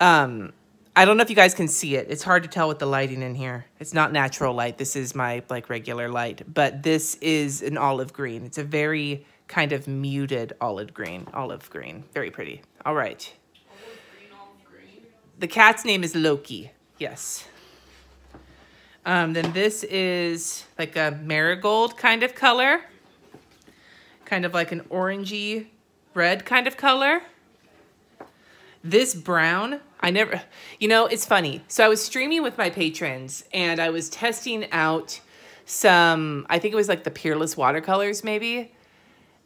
um, I don't know if you guys can see it. It's hard to tell with the lighting in here. It's not natural light. This is my like regular light, but this is an olive green. It's a very kind of muted olive green. Olive green, very pretty. All right. Olive green, olive green. The cat's name is Loki. Yes. Um, then this is like a marigold kind of color. Kind of like an orangey red kind of color. This brown, I never, you know, it's funny. So I was streaming with my patrons and I was testing out some, I think it was like the Peerless watercolors maybe.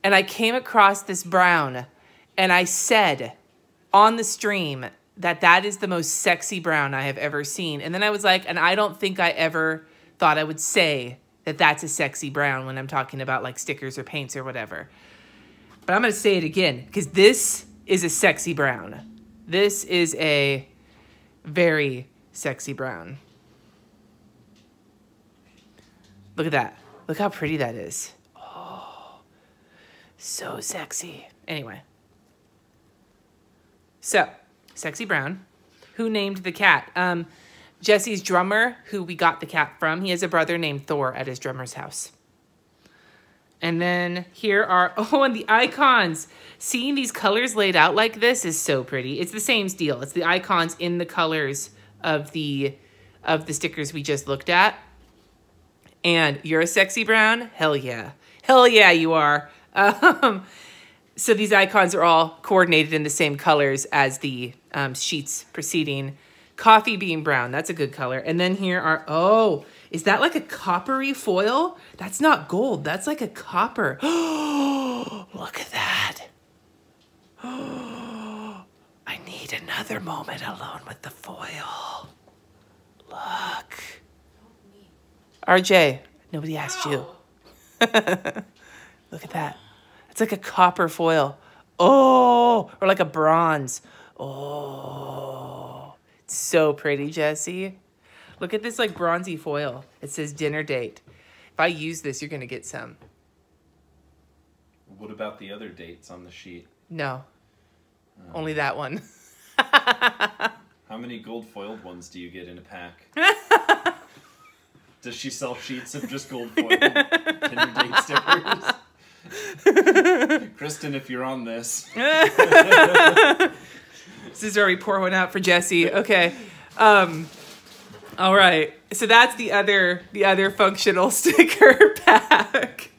And I came across this brown and I said on the stream that that is the most sexy brown I have ever seen. And then I was like, and I don't think I ever thought I would say that that's a sexy brown when I'm talking about like stickers or paints or whatever. But I'm going to say it again because this is a sexy brown. This is a very sexy brown. Look at that. Look how pretty that is. Oh, so sexy. Anyway. So, Sexy Brown, who named the cat? Um, Jesse's drummer, who we got the cat from, he has a brother named Thor at his drummer's house. And then here are, oh, and the icons. Seeing these colors laid out like this is so pretty. It's the same deal. It's the icons in the colors of the of the stickers we just looked at. And you're a sexy brown? Hell yeah. Hell yeah, you are. Um, so these icons are all coordinated in the same colors as the um, sheets preceding. Coffee bean brown, that's a good color. And then here are, oh, is that like a coppery foil? That's not gold, that's like a copper. Look at that. I need another moment alone with the foil. Look. RJ, nobody asked you. Look at that. It's like a copper foil. Oh, or like a bronze. Oh, it's so pretty, Jesse. Look at this like bronzy foil. It says dinner date. If I use this, you're gonna get some. What about the other dates on the sheet? No, oh. only that one. How many gold foiled ones do you get in a pack? Does she sell sheets of just gold foil date stickers? Kristen, if you're on this, This is where we pour one out for Jesse. Okay. Um, all right. So that's the other the other functional sticker pack.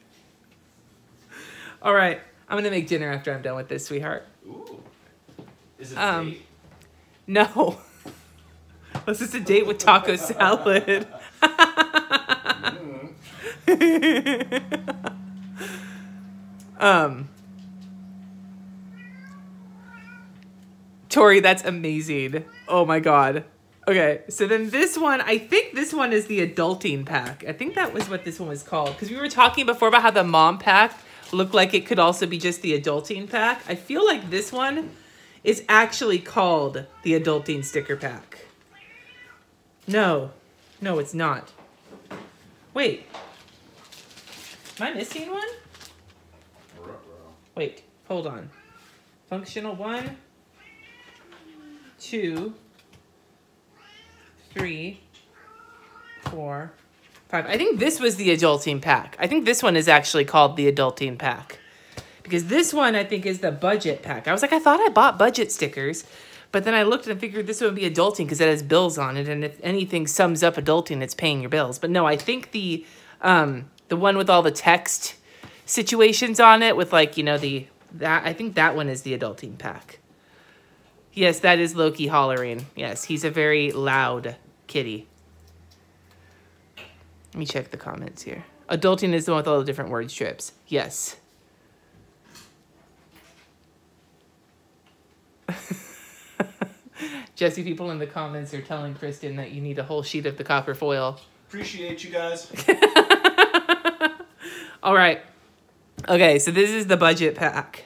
All right. I'm gonna make dinner after I'm done with this, sweetheart. ooh, is it Um, date? No. This is a date with taco salad. um Tori, that's amazing. Oh my god. Okay, so then this one, I think this one is the adulting pack. I think that was what this one was called. Because we were talking before about how the mom pack looked like it could also be just the adulting pack. I feel like this one is actually called the adulting sticker pack. No, no, it's not. Wait. Am I missing one? Wait, hold on. Functional one, two, three, four, five. I think this was the adulting pack. I think this one is actually called the adulting pack. Because this one I think is the budget pack. I was like, I thought I bought budget stickers, but then I looked and figured this would be adulting because it has bills on it, and if anything sums up adulting, it's paying your bills. But no, I think the um the one with all the text situations on it with like, you know, the that I think that one is the adulting pack. Yes, that is Loki hollering. Yes, he's a very loud kitty. Let me check the comments here. Adulting is the one with all the different word strips. Yes. Jesse, people in the comments are telling Kristen that you need a whole sheet of the copper foil. Appreciate you guys. All right. Okay, so this is the budget pack.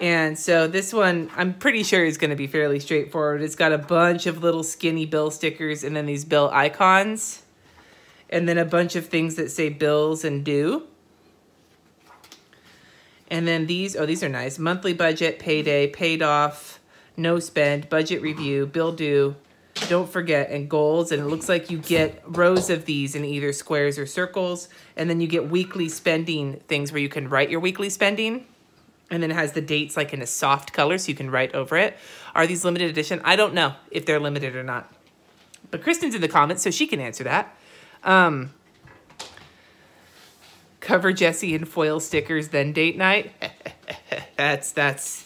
And so this one, I'm pretty sure is going to be fairly straightforward. It's got a bunch of little skinny bill stickers and then these bill icons. And then a bunch of things that say bills and due. And then these, oh, these are nice. Monthly budget, payday, paid off, no spend, budget review, bill due, don't forget, and goals. And it looks like you get rows of these in either squares or circles. And then you get weekly spending things where you can write your weekly spending. And then it has the dates like in a soft color so you can write over it. Are these limited edition? I don't know if they're limited or not. But Kristen's in the comments, so she can answer that. Um, cover Jesse in foil stickers, then date night. that's that's.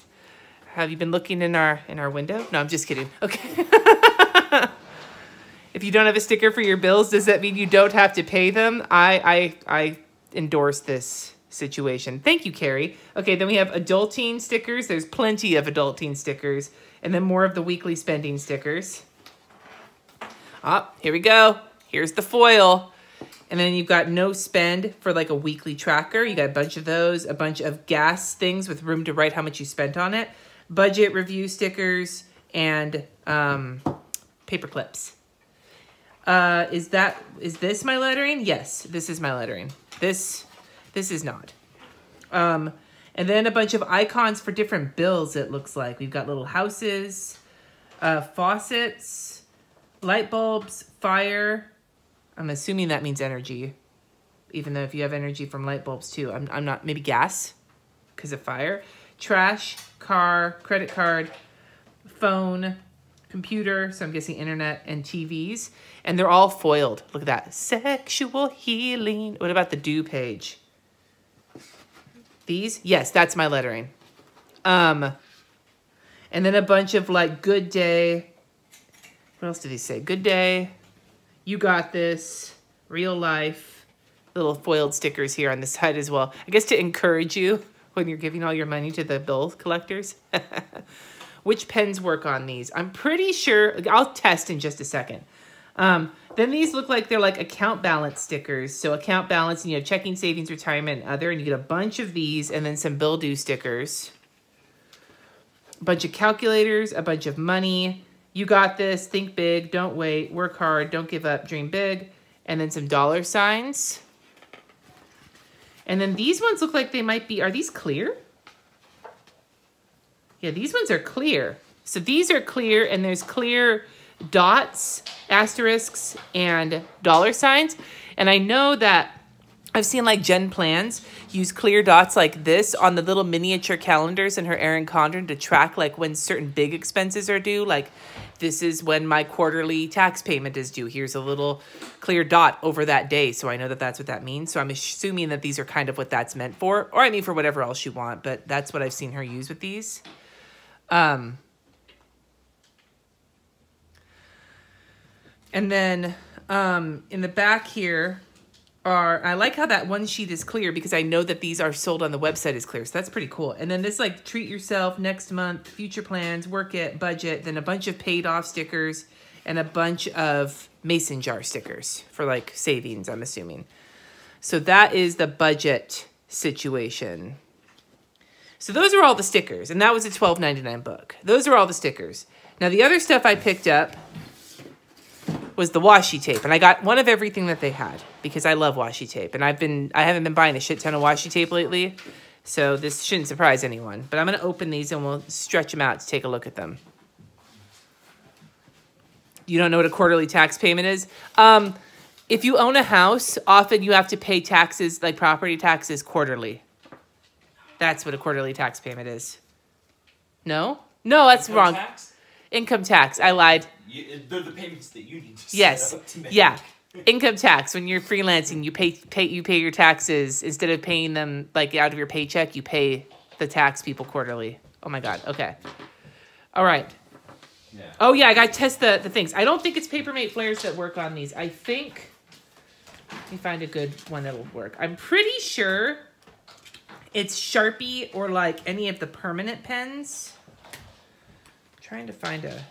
Have you been looking in our in our window? No, I'm just kidding. Okay. if you don't have a sticker for your bills, does that mean you don't have to pay them? I I I endorse this situation. Thank you, Carrie. Okay, then we have adulting stickers. There's plenty of adulting stickers, and then more of the weekly spending stickers. Ah, here we go. Here's the foil. And then you've got no spend for like a weekly tracker. You got a bunch of those, a bunch of gas things with room to write how much you spent on it, budget review stickers, and um, paper clips. Uh, is that is this my lettering? Yes, this is my lettering. This this is not. Um, and then a bunch of icons for different bills. It looks like we've got little houses, uh, faucets, light bulbs, fire. I'm assuming that means energy, even though if you have energy from light bulbs too, I'm I'm not maybe gas because of fire. Trash, car, credit card, phone, computer, so I'm guessing internet and TVs. And they're all foiled. Look at that. Sexual healing. What about the do page? These? Yes, that's my lettering. Um, and then a bunch of like good day. What else did he say? Good day. You got this. Real life. Little foiled stickers here on the side as well. I guess to encourage you when you're giving all your money to the bill collectors. Which pens work on these? I'm pretty sure, I'll test in just a second. Um, then these look like they're like account balance stickers. So account balance and you have checking, savings, retirement, other. And you get a bunch of these and then some bill due stickers. A bunch of calculators, a bunch of money. You got this, think big, don't wait, work hard, don't give up, dream big. And then some dollar signs. And then these ones look like they might be, are these clear? Yeah, these ones are clear. So these are clear and there's clear dots, asterisks, and dollar signs. And I know that I've seen like Jen Plans use clear dots like this on the little miniature calendars in her Erin Condren to track like when certain big expenses are due. Like this is when my quarterly tax payment is due. Here's a little clear dot over that day. So I know that that's what that means. So I'm assuming that these are kind of what that's meant for. Or I mean for whatever else you want. But that's what I've seen her use with these. Um, and then um, in the back here, are I like how that one sheet is clear because I know that these are sold on the website is clear. So that's pretty cool. And then this like treat yourself next month, future plans, work it, budget, then a bunch of paid off stickers and a bunch of mason jar stickers for like savings, I'm assuming. So that is the budget situation. So those are all the stickers, and that was a twelve ninety nine book. Those are all the stickers. Now the other stuff I picked up was the washi tape, and I got one of everything that they had because I love washi tape, and I've been I haven't been buying a shit ton of washi tape lately, so this shouldn't surprise anyone. But I'm gonna open these and we'll stretch them out to take a look at them. You don't know what a quarterly tax payment is? Um, if you own a house, often you have to pay taxes like property taxes quarterly. That's what a quarterly tax payment is. No? No, that's wrong. Tax? Income tax. I lied. You, they're the payments that you need to Yes. set up to make. Yeah. Income tax. When you're freelancing, you pay pay you pay your taxes instead of paying them like out of your paycheck, you pay the tax people quarterly. Oh my god. Okay. All right. Yeah. Oh yeah, I got to test the the things. I don't think it's Papermate Flairs that work on these. I think let me find a good one that'll work. I'm pretty sure it's Sharpie or like any of the permanent pens. Trying to find a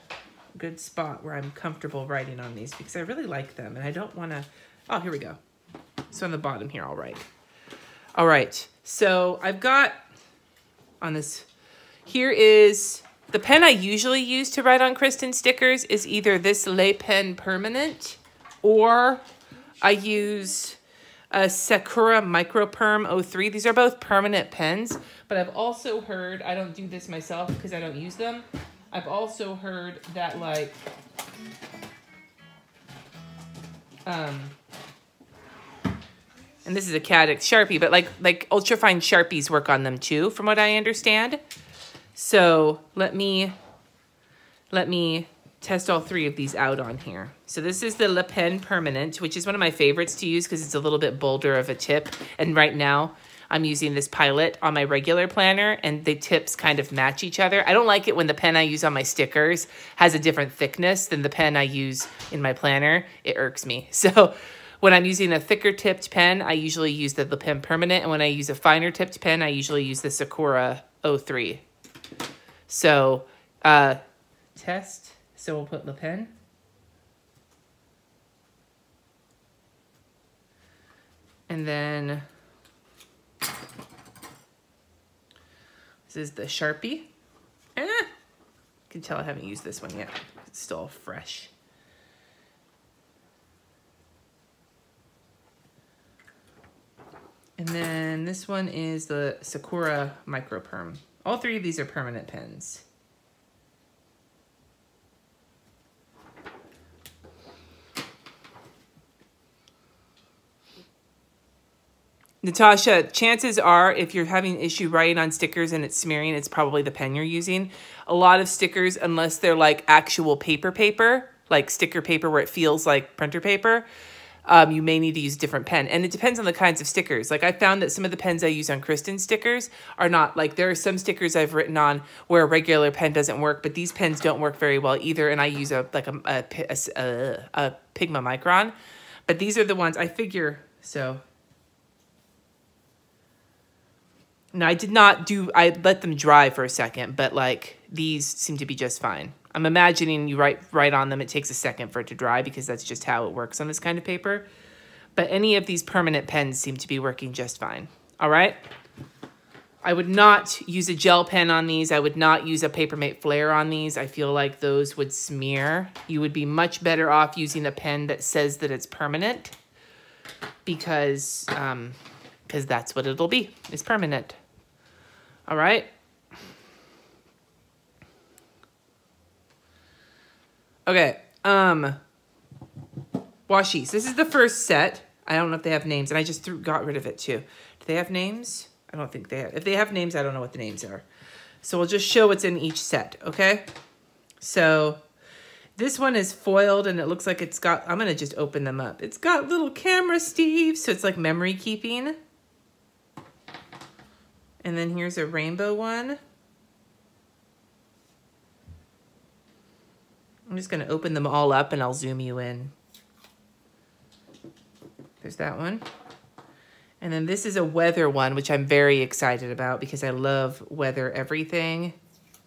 good spot where I'm comfortable writing on these because I really like them and I don't want to. Oh, here we go. So on the bottom here, I'll write. All right. So I've got on this. Here is the pen I usually use to write on Kristen stickers is either this Le Pen Permanent or I use a Sakura Micro Perm 03. These are both permanent pens, but I've also heard, I don't do this myself because I don't use them. I've also heard that like, um, and this is a Cadix Sharpie, but like like ultrafine Sharpies work on them too, from what I understand. So let me let me test all three of these out on here. So this is the Le Pen Permanent, which is one of my favorites to use because it's a little bit bolder of a tip. And right now I'm using this Pilot on my regular planner and the tips kind of match each other. I don't like it when the pen I use on my stickers has a different thickness than the pen I use in my planner. It irks me. So when I'm using a thicker tipped pen, I usually use the Le Pen Permanent. And when I use a finer tipped pen, I usually use the Sakura 03. So, uh, test. So we'll put Le Pen. And then this is the Sharpie. Eh, you can tell I haven't used this one yet. It's still fresh. And then this one is the Sakura Micro Perm. All three of these are permanent pens. Natasha, chances are if you're having an issue writing on stickers and it's smearing, it's probably the pen you're using. A lot of stickers, unless they're like actual paper paper, like sticker paper where it feels like printer paper, um, you may need to use a different pen. And it depends on the kinds of stickers. Like I found that some of the pens I use on Kristen stickers are not like there are some stickers I've written on where a regular pen doesn't work, but these pens don't work very well either. And I use a like a a, a, a, a Pigma Micron, but these are the ones I figure so. No, I did not do, I let them dry for a second, but like these seem to be just fine. I'm imagining you write, write on them, it takes a second for it to dry because that's just how it works on this kind of paper. But any of these permanent pens seem to be working just fine. All right. I would not use a gel pen on these. I would not use a Papermate Flair on these. I feel like those would smear. You would be much better off using a pen that says that it's permanent because um, because that's what it'll be. It's permanent. All right. Okay. Um washies. This is the first set. I don't know if they have names, and I just threw, got rid of it too. Do they have names? I don't think they have. If they have names, I don't know what the names are. So we'll just show what's in each set, okay? So this one is foiled and it looks like it's got, I'm gonna just open them up. It's got little camera, Steve, so it's like memory keeping. And then here's a rainbow one. I'm just gonna open them all up and I'll zoom you in. There's that one. And then this is a weather one, which I'm very excited about because I love weather everything.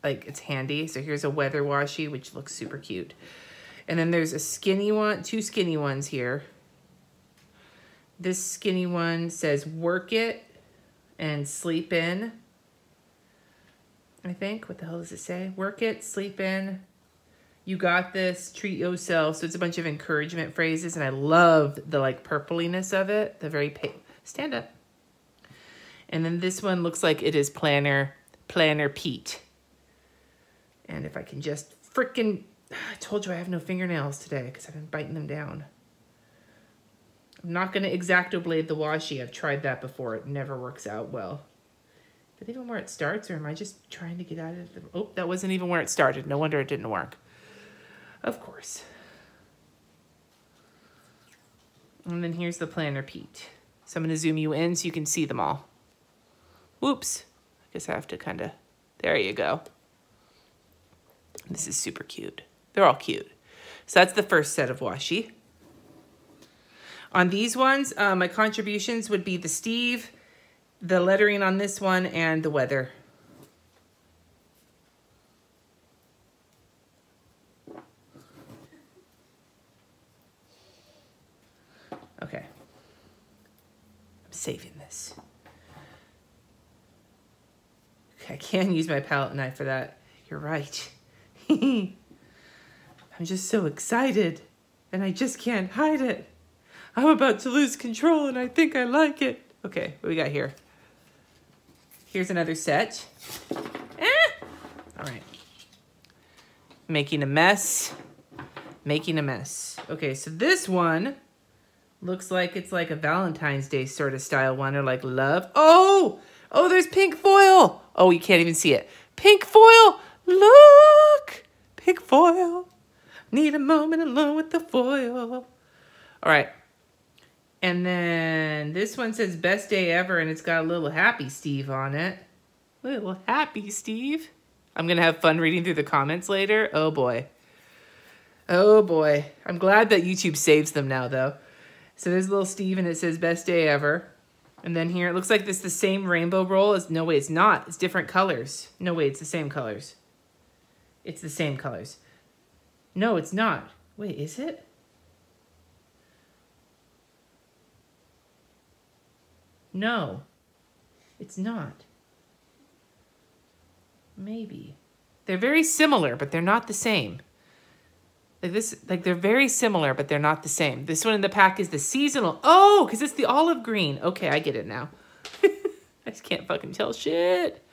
Like it's handy. So here's a weather washi, which looks super cute. And then there's a skinny one, two skinny ones here. This skinny one says work it and sleep in. I think. What the hell does it say? Work it, sleep in. You got this, treat yourself. So it's a bunch of encouragement phrases. And I love the like purpliness of it. The very, stand up. And then this one looks like it is Planner, Planner Pete. And if I can just freaking, I told you I have no fingernails today because I've been biting them down. I'm not going to X-Acto blade the washi. I've tried that before. It never works out well. Is that even where it starts or am I just trying to get out of the... Oh, that wasn't even where it started. No wonder it didn't work. Of course. And then here's the Planner Pete. So I'm going to zoom you in so you can see them all. Whoops. I guess I have to kind of... There you go. This is super cute. They're all cute. So that's the first set of washi. On these ones, uh, my contributions would be the Steve, the lettering on this one, and the weather. Okay. I'm saving this. I can use my palette knife for that. You're right. I'm just so excited and I just can't hide it. I'm about to lose control and I think I like it. Okay, what we got here? Here's another set. Eh! All right. Making a mess. Making a mess. Okay, so this one looks like it's like a Valentine's Day sort of style one or like love. Oh! Oh, there's pink foil. Oh, you can't even see it. Pink foil. Look! Pink foil. Need a moment alone with the foil. All right. And then this one says best day ever and it's got a little happy Steve on it. Little happy Steve. I'm going to have fun reading through the comments later. Oh boy. Oh boy. I'm glad that YouTube saves them now though. So there's a little Steve and it says best day ever. And then here it looks like this the same rainbow roll as no way it's not. It's different colors. No way it's the same colors. It's the same colors. No, it's not. Wait, is it? No, it's not. Maybe. They're very similar, but they're not the same. Like this, like they're very similar, but they're not the same. This one in the pack is the seasonal. Oh, because it's the olive green. Okay, I get it now. I just can't fucking tell shit.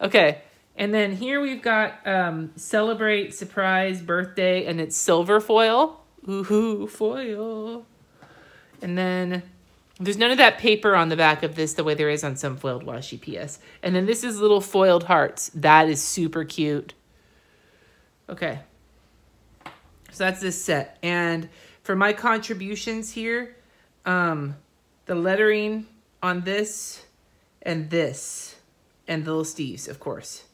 Okay, and then here we've got um, celebrate, surprise, birthday, and it's silver foil. Ooh, foil. And then there's none of that paper on the back of this the way there is on some foiled washi PS. And then this is little foiled hearts. That is super cute. Okay. So that's this set. And for my contributions here, um, the lettering on this and this and the little Steves, of course.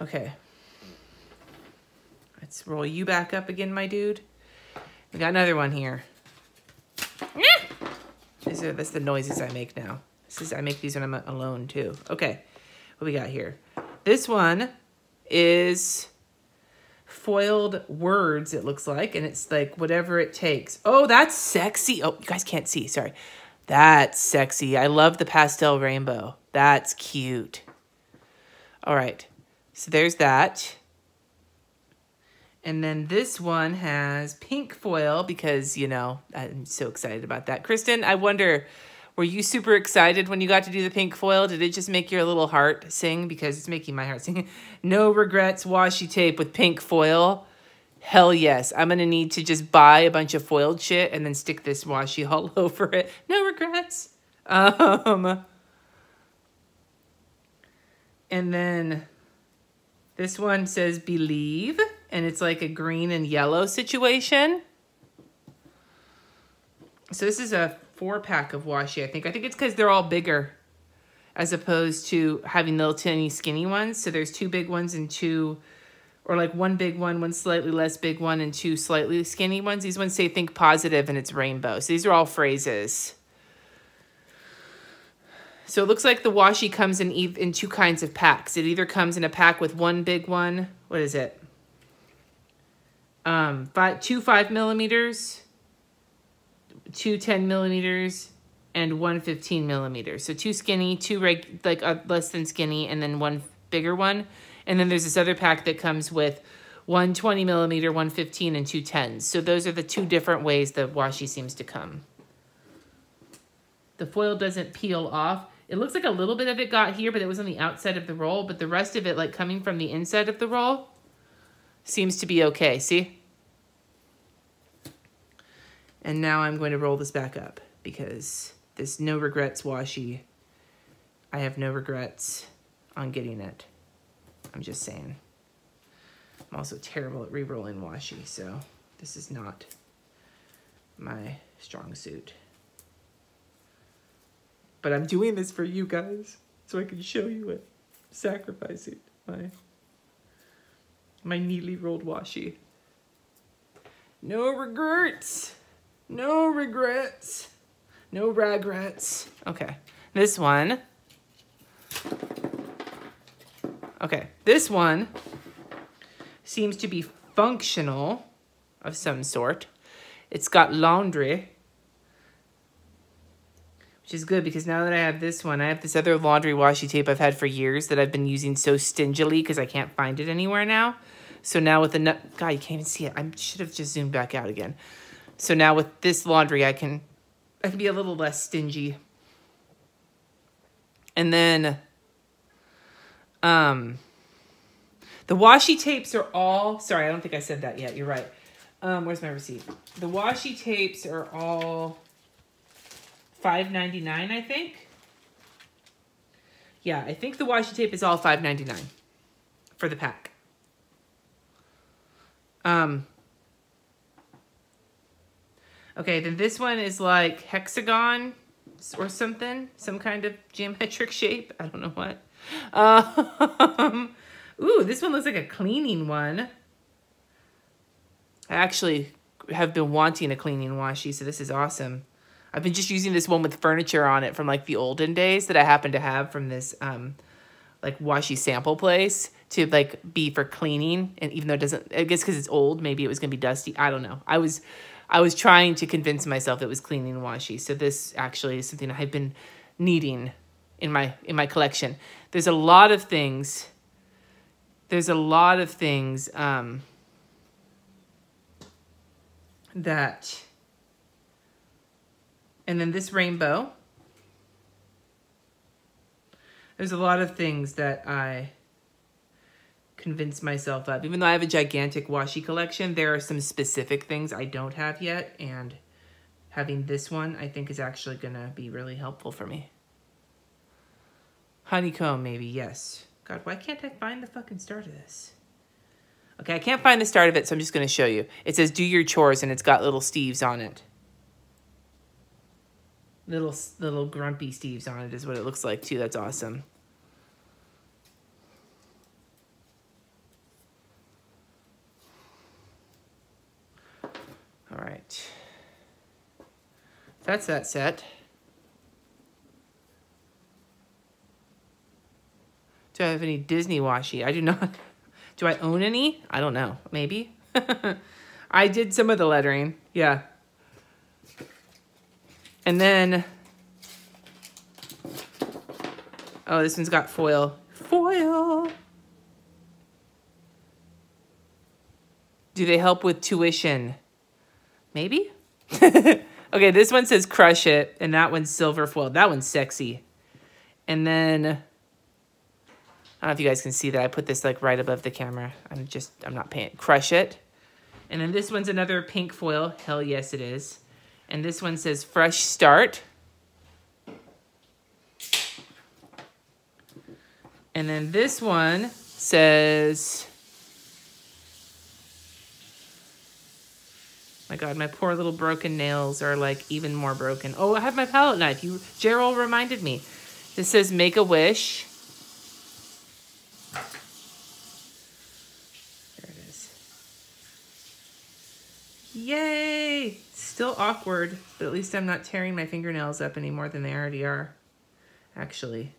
Okay. Let's roll you back up again, my dude. We got another one here. These are that's the noises I make now. This is I make these when I'm alone too. Okay, what we got here? This one is foiled words, it looks like, and it's like whatever it takes. Oh, that's sexy. Oh, you guys can't see, sorry. That's sexy. I love the pastel rainbow. That's cute. All right, so there's that. And then this one has pink foil because, you know, I'm so excited about that. Kristen, I wonder, were you super excited when you got to do the pink foil? Did it just make your little heart sing? Because it's making my heart sing. No regrets washi tape with pink foil. Hell yes. I'm going to need to just buy a bunch of foiled shit and then stick this washi all over it. No regrets. Um, and then this one says believe, and it's like a green and yellow situation. So this is a four pack of washi, I think. I think it's because they're all bigger as opposed to having little tiny skinny ones. So there's two big ones and two, or like one big one, one slightly less big one, and two slightly skinny ones. These ones say think positive and it's rainbow. So these are all phrases. So it looks like the washi comes in in two kinds of packs. It either comes in a pack with one big one. What is it? Um, five, two five millimeters, two 10 millimeters, and one 15 millimeters. So two skinny, two reg- like uh, less than skinny, and then one bigger one. And then there's this other pack that comes with one 20 millimeter, one 15, and two 10s. So those are the two different ways the washi seems to come. The foil doesn't peel off. It looks like a little bit of it got here, but it was on the outside of the roll. But the rest of it, like coming from the inside of the roll, seems to be okay. See? And now I'm going to roll this back up because this no regrets washi, I have no regrets on getting it. I'm just saying. I'm also terrible at re-rolling washi, so this is not my strong suit. But I'm doing this for you guys so I can show you it. Sacrificing my my neatly rolled washi. No regrets. No regrets. No regrets. Okay. This one. Okay. This one seems to be functional of some sort. It's got laundry which is good because now that I have this one, I have this other laundry washi tape I've had for years that I've been using so stingily because I can't find it anywhere now. So now with the God, you can't even see it. I should have just zoomed back out again. So now with this laundry, I can, I can be a little less stingy. And then, um, the washi tapes are all, sorry, I don't think I said that yet. You're right. Um, where's my receipt? The washi tapes are all five ninety nine, I think. Yeah, I think the washi tape is all five ninety nine for the pack. Um. Okay, then this one is like hexagon or something, some kind of geometric shape. I don't know what. Um, ooh, this one looks like a cleaning one. I actually have been wanting a cleaning washi, so this is awesome. I've been just using this one with furniture on it from like the olden days that I happen to have from this um like washi sample place to like be for cleaning. And even though it doesn't I guess because it's old maybe it was gonna be dusty. I don't know. I was I was trying to convince myself it was cleaning washi so this actually is something I've been needing in my in my collection. There's a lot of things there's a lot of things um that and then this rainbow. There's a lot of things that I convinced myself of. Even though I have a gigantic washi collection, there are some specific things I don't have yet. And having this one, I think, is actually going to be really helpful for me. Honeycomb, maybe, yes. God, why can't I find the fucking start of this? Okay, I can't find the start of it, so I'm just going to show you. It says do your chores, and it's got little Steves on it little little grumpy Steves on it is what it looks like too. That's awesome. All right. That's that set. Do I have any Disney washi? I do not. Do I own any? I don't know. Maybe. I did some of the lettering. Yeah. And then, oh, this one's got foil. Foil. Do they help with tuition? Maybe. okay, this one says crush it, and that one's silver foil. That one's sexy. And then I don't know if you guys can see that I put this like right above the camera. I'm just I'm not paying crush it. And then this one's another pink foil. Hell yes it is. And this one says fresh start. And then this one says My God, my poor little broken nails are like even more broken. Oh, I have my palette knife. You, Gerald reminded me. This says make a wish. There it is. Yay! Still awkward, but at least I'm not tearing my fingernails up any more than they already are, actually.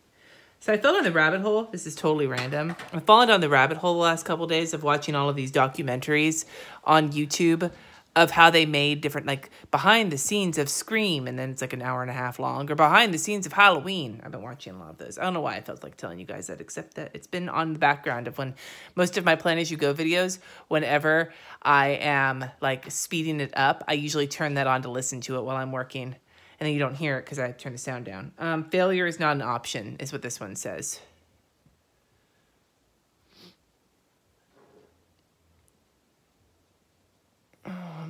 So I fell down the rabbit hole. This is totally random. I've fallen down the rabbit hole the last couple days of watching all of these documentaries on YouTube of how they made different like behind the scenes of Scream and then it's like an hour and a half long or behind the scenes of Halloween. I've been watching a lot of those. I don't know why I felt like telling you guys that except that it's been on the background of when most of my Plan As You Go videos, whenever I am like speeding it up, I usually turn that on to listen to it while I'm working. And then you don't hear it because I turn the sound down. Um, failure is not an option, is what this one says.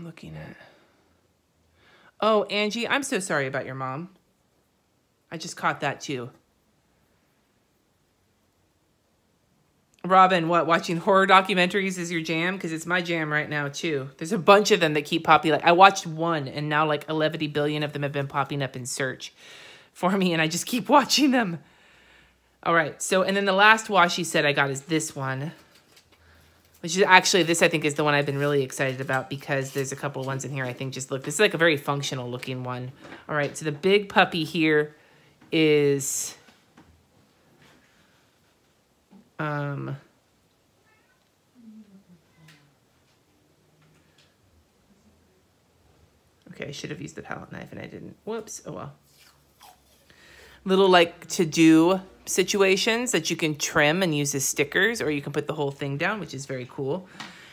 Looking at. Oh, Angie, I'm so sorry about your mom. I just caught that too. Robin, what watching horror documentaries is your jam? Because it's my jam right now too. There's a bunch of them that keep popping. Like I watched one, and now like 11 billion of them have been popping up in search for me, and I just keep watching them. All right, so and then the last washi set I got is this one, which is actually this I think is the one I've been really excited about because there's a couple ones in here I think just look. This is like a very functional looking one. All right, so the big puppy here is um, okay, I should have used the palette knife and I didn't. Whoops. Oh well. Little like to do situations that you can trim and use as stickers, or you can put the whole thing down, which is very cool.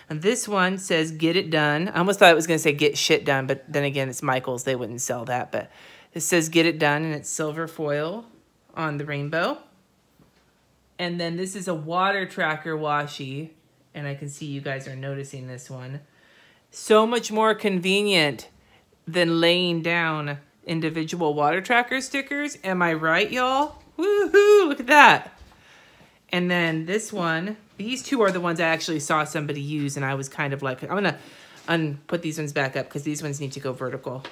And this one says get it done. I almost thought it was going to say get shit done, but then again, it's Michael's. They wouldn't sell that. But it says get it done, and it's silver foil on the rainbow. And then this is a water tracker washi. And I can see you guys are noticing this one. So much more convenient than laying down individual water tracker stickers. Am I right, y'all? Woohoo! Look at that. And then this one, these two are the ones I actually saw somebody use. And I was kind of like, I'm to un put these ones back up because these ones need to go vertical.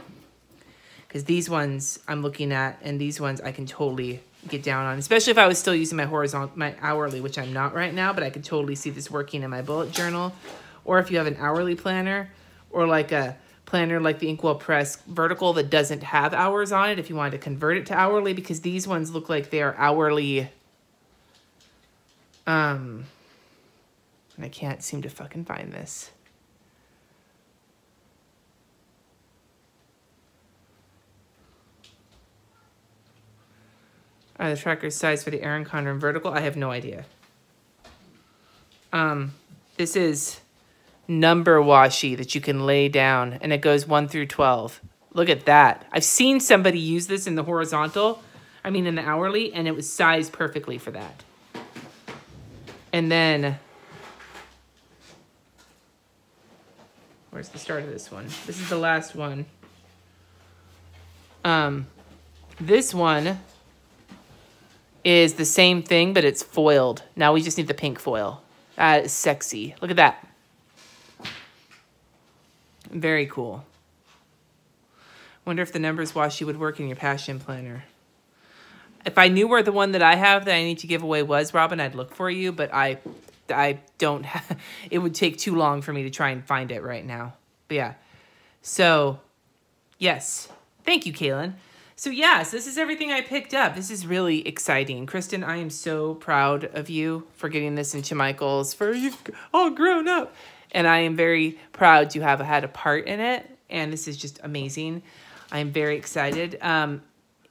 Because these ones I'm looking at and these ones I can totally get down on, especially if I was still using my horizontal, my hourly, which I'm not right now, but I could totally see this working in my bullet journal. Or if you have an hourly planner or like a planner like the Inkwell Press vertical that doesn't have hours on it, if you wanted to convert it to hourly, because these ones look like they are hourly. Um, and I can't seem to fucking find this. Are the tracker's size for the Erin Condren vertical? I have no idea. Um, this is number washi that you can lay down, and it goes 1 through 12. Look at that. I've seen somebody use this in the horizontal, I mean in the hourly, and it was sized perfectly for that. And then, where's the start of this one? This is the last one. Um, this one is the same thing, but it's foiled. Now we just need the pink foil. That is sexy. Look at that. Very cool. Wonder if the numbers washi would work in your passion planner. If I knew where the one that I have that I need to give away was, Robin, I'd look for you, but I I don't have, it would take too long for me to try and find it right now. But yeah. So, yes. Thank you, Kaylin. So yes, this is everything I picked up. This is really exciting. Kristen, I am so proud of you for getting this into Michael's, for you've all grown up. And I am very proud to have had a part in it. And this is just amazing. I am very excited. Um,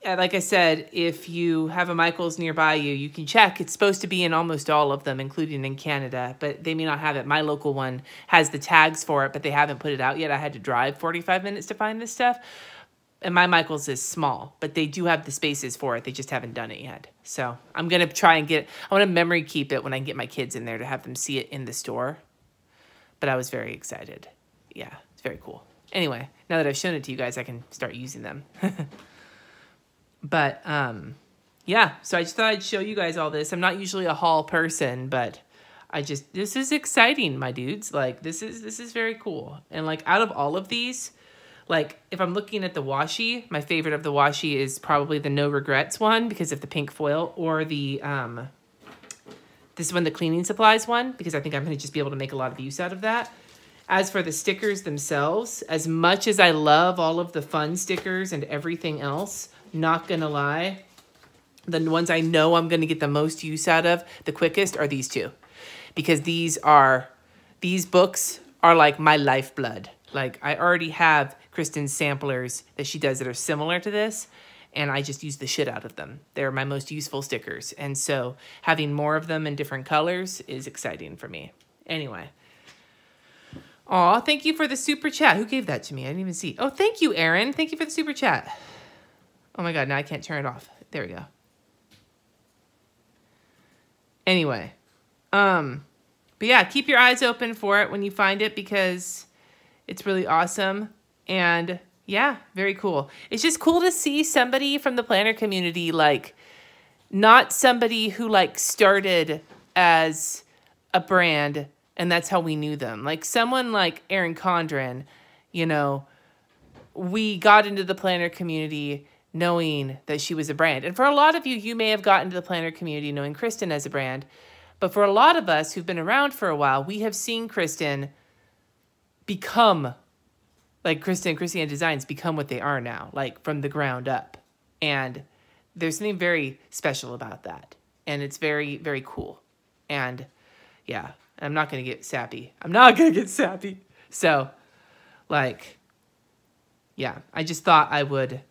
uh, like I said, if you have a Michaels nearby you, you can check. It's supposed to be in almost all of them, including in Canada, but they may not have it. My local one has the tags for it, but they haven't put it out yet. I had to drive 45 minutes to find this stuff. And my Michaels is small, but they do have the spaces for it. They just haven't done it yet. So I'm going to try and get, I want to memory keep it when I get my kids in there to have them see it in the store. But I was very excited. Yeah, it's very cool. Anyway, now that I've shown it to you guys, I can start using them. but um yeah so i just thought i'd show you guys all this i'm not usually a haul person but i just this is exciting my dudes like this is this is very cool and like out of all of these like if i'm looking at the washi my favorite of the washi is probably the no regrets one because of the pink foil or the um this one the cleaning supplies one because i think i'm going to just be able to make a lot of use out of that as for the stickers themselves as much as i love all of the fun stickers and everything else not gonna lie, the ones I know I'm gonna get the most use out of, the quickest, are these two. Because these are, these books are like my lifeblood. Like I already have Kristen's samplers that she does that are similar to this, and I just use the shit out of them. They're my most useful stickers. And so having more of them in different colors is exciting for me. Anyway. Aw, thank you for the super chat. Who gave that to me? I didn't even see. Oh, thank you, Aaron. Thank you for the super chat. Oh my god, now I can't turn it off. There we go. Anyway, um, but yeah, keep your eyes open for it when you find it because it's really awesome. And yeah, very cool. It's just cool to see somebody from the planner community, like, not somebody who like started as a brand and that's how we knew them. Like someone like Erin Condren, you know, we got into the planner community knowing that she was a brand. And for a lot of you, you may have gotten to the planner community knowing Kristen as a brand. But for a lot of us who've been around for a while, we have seen Kristen become, like Kristen Krissyanne Designs, become what they are now, like from the ground up. And there's something very special about that. And it's very, very cool. And yeah, I'm not going to get sappy. I'm not going to get sappy. So, like, yeah, I just thought I would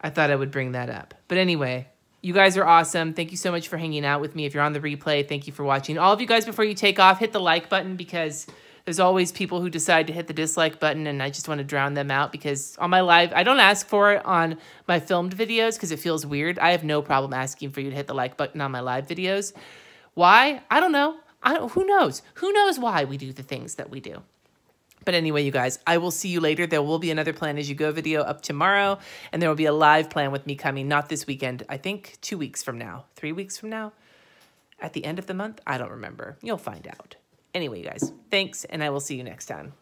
I thought I would bring that up. But anyway, you guys are awesome. Thank you so much for hanging out with me. If you're on the replay, thank you for watching. All of you guys, before you take off, hit the like button because there's always people who decide to hit the dislike button and I just want to drown them out because on my live, I don't ask for it on my filmed videos because it feels weird. I have no problem asking for you to hit the like button on my live videos. Why? I don't know. I don't, who knows? Who knows why we do the things that we do? But anyway, you guys, I will see you later. There will be another Plan As You Go video up tomorrow, and there will be a live plan with me coming, not this weekend, I think two weeks from now, three weeks from now, at the end of the month. I don't remember. You'll find out. Anyway, you guys, thanks, and I will see you next time.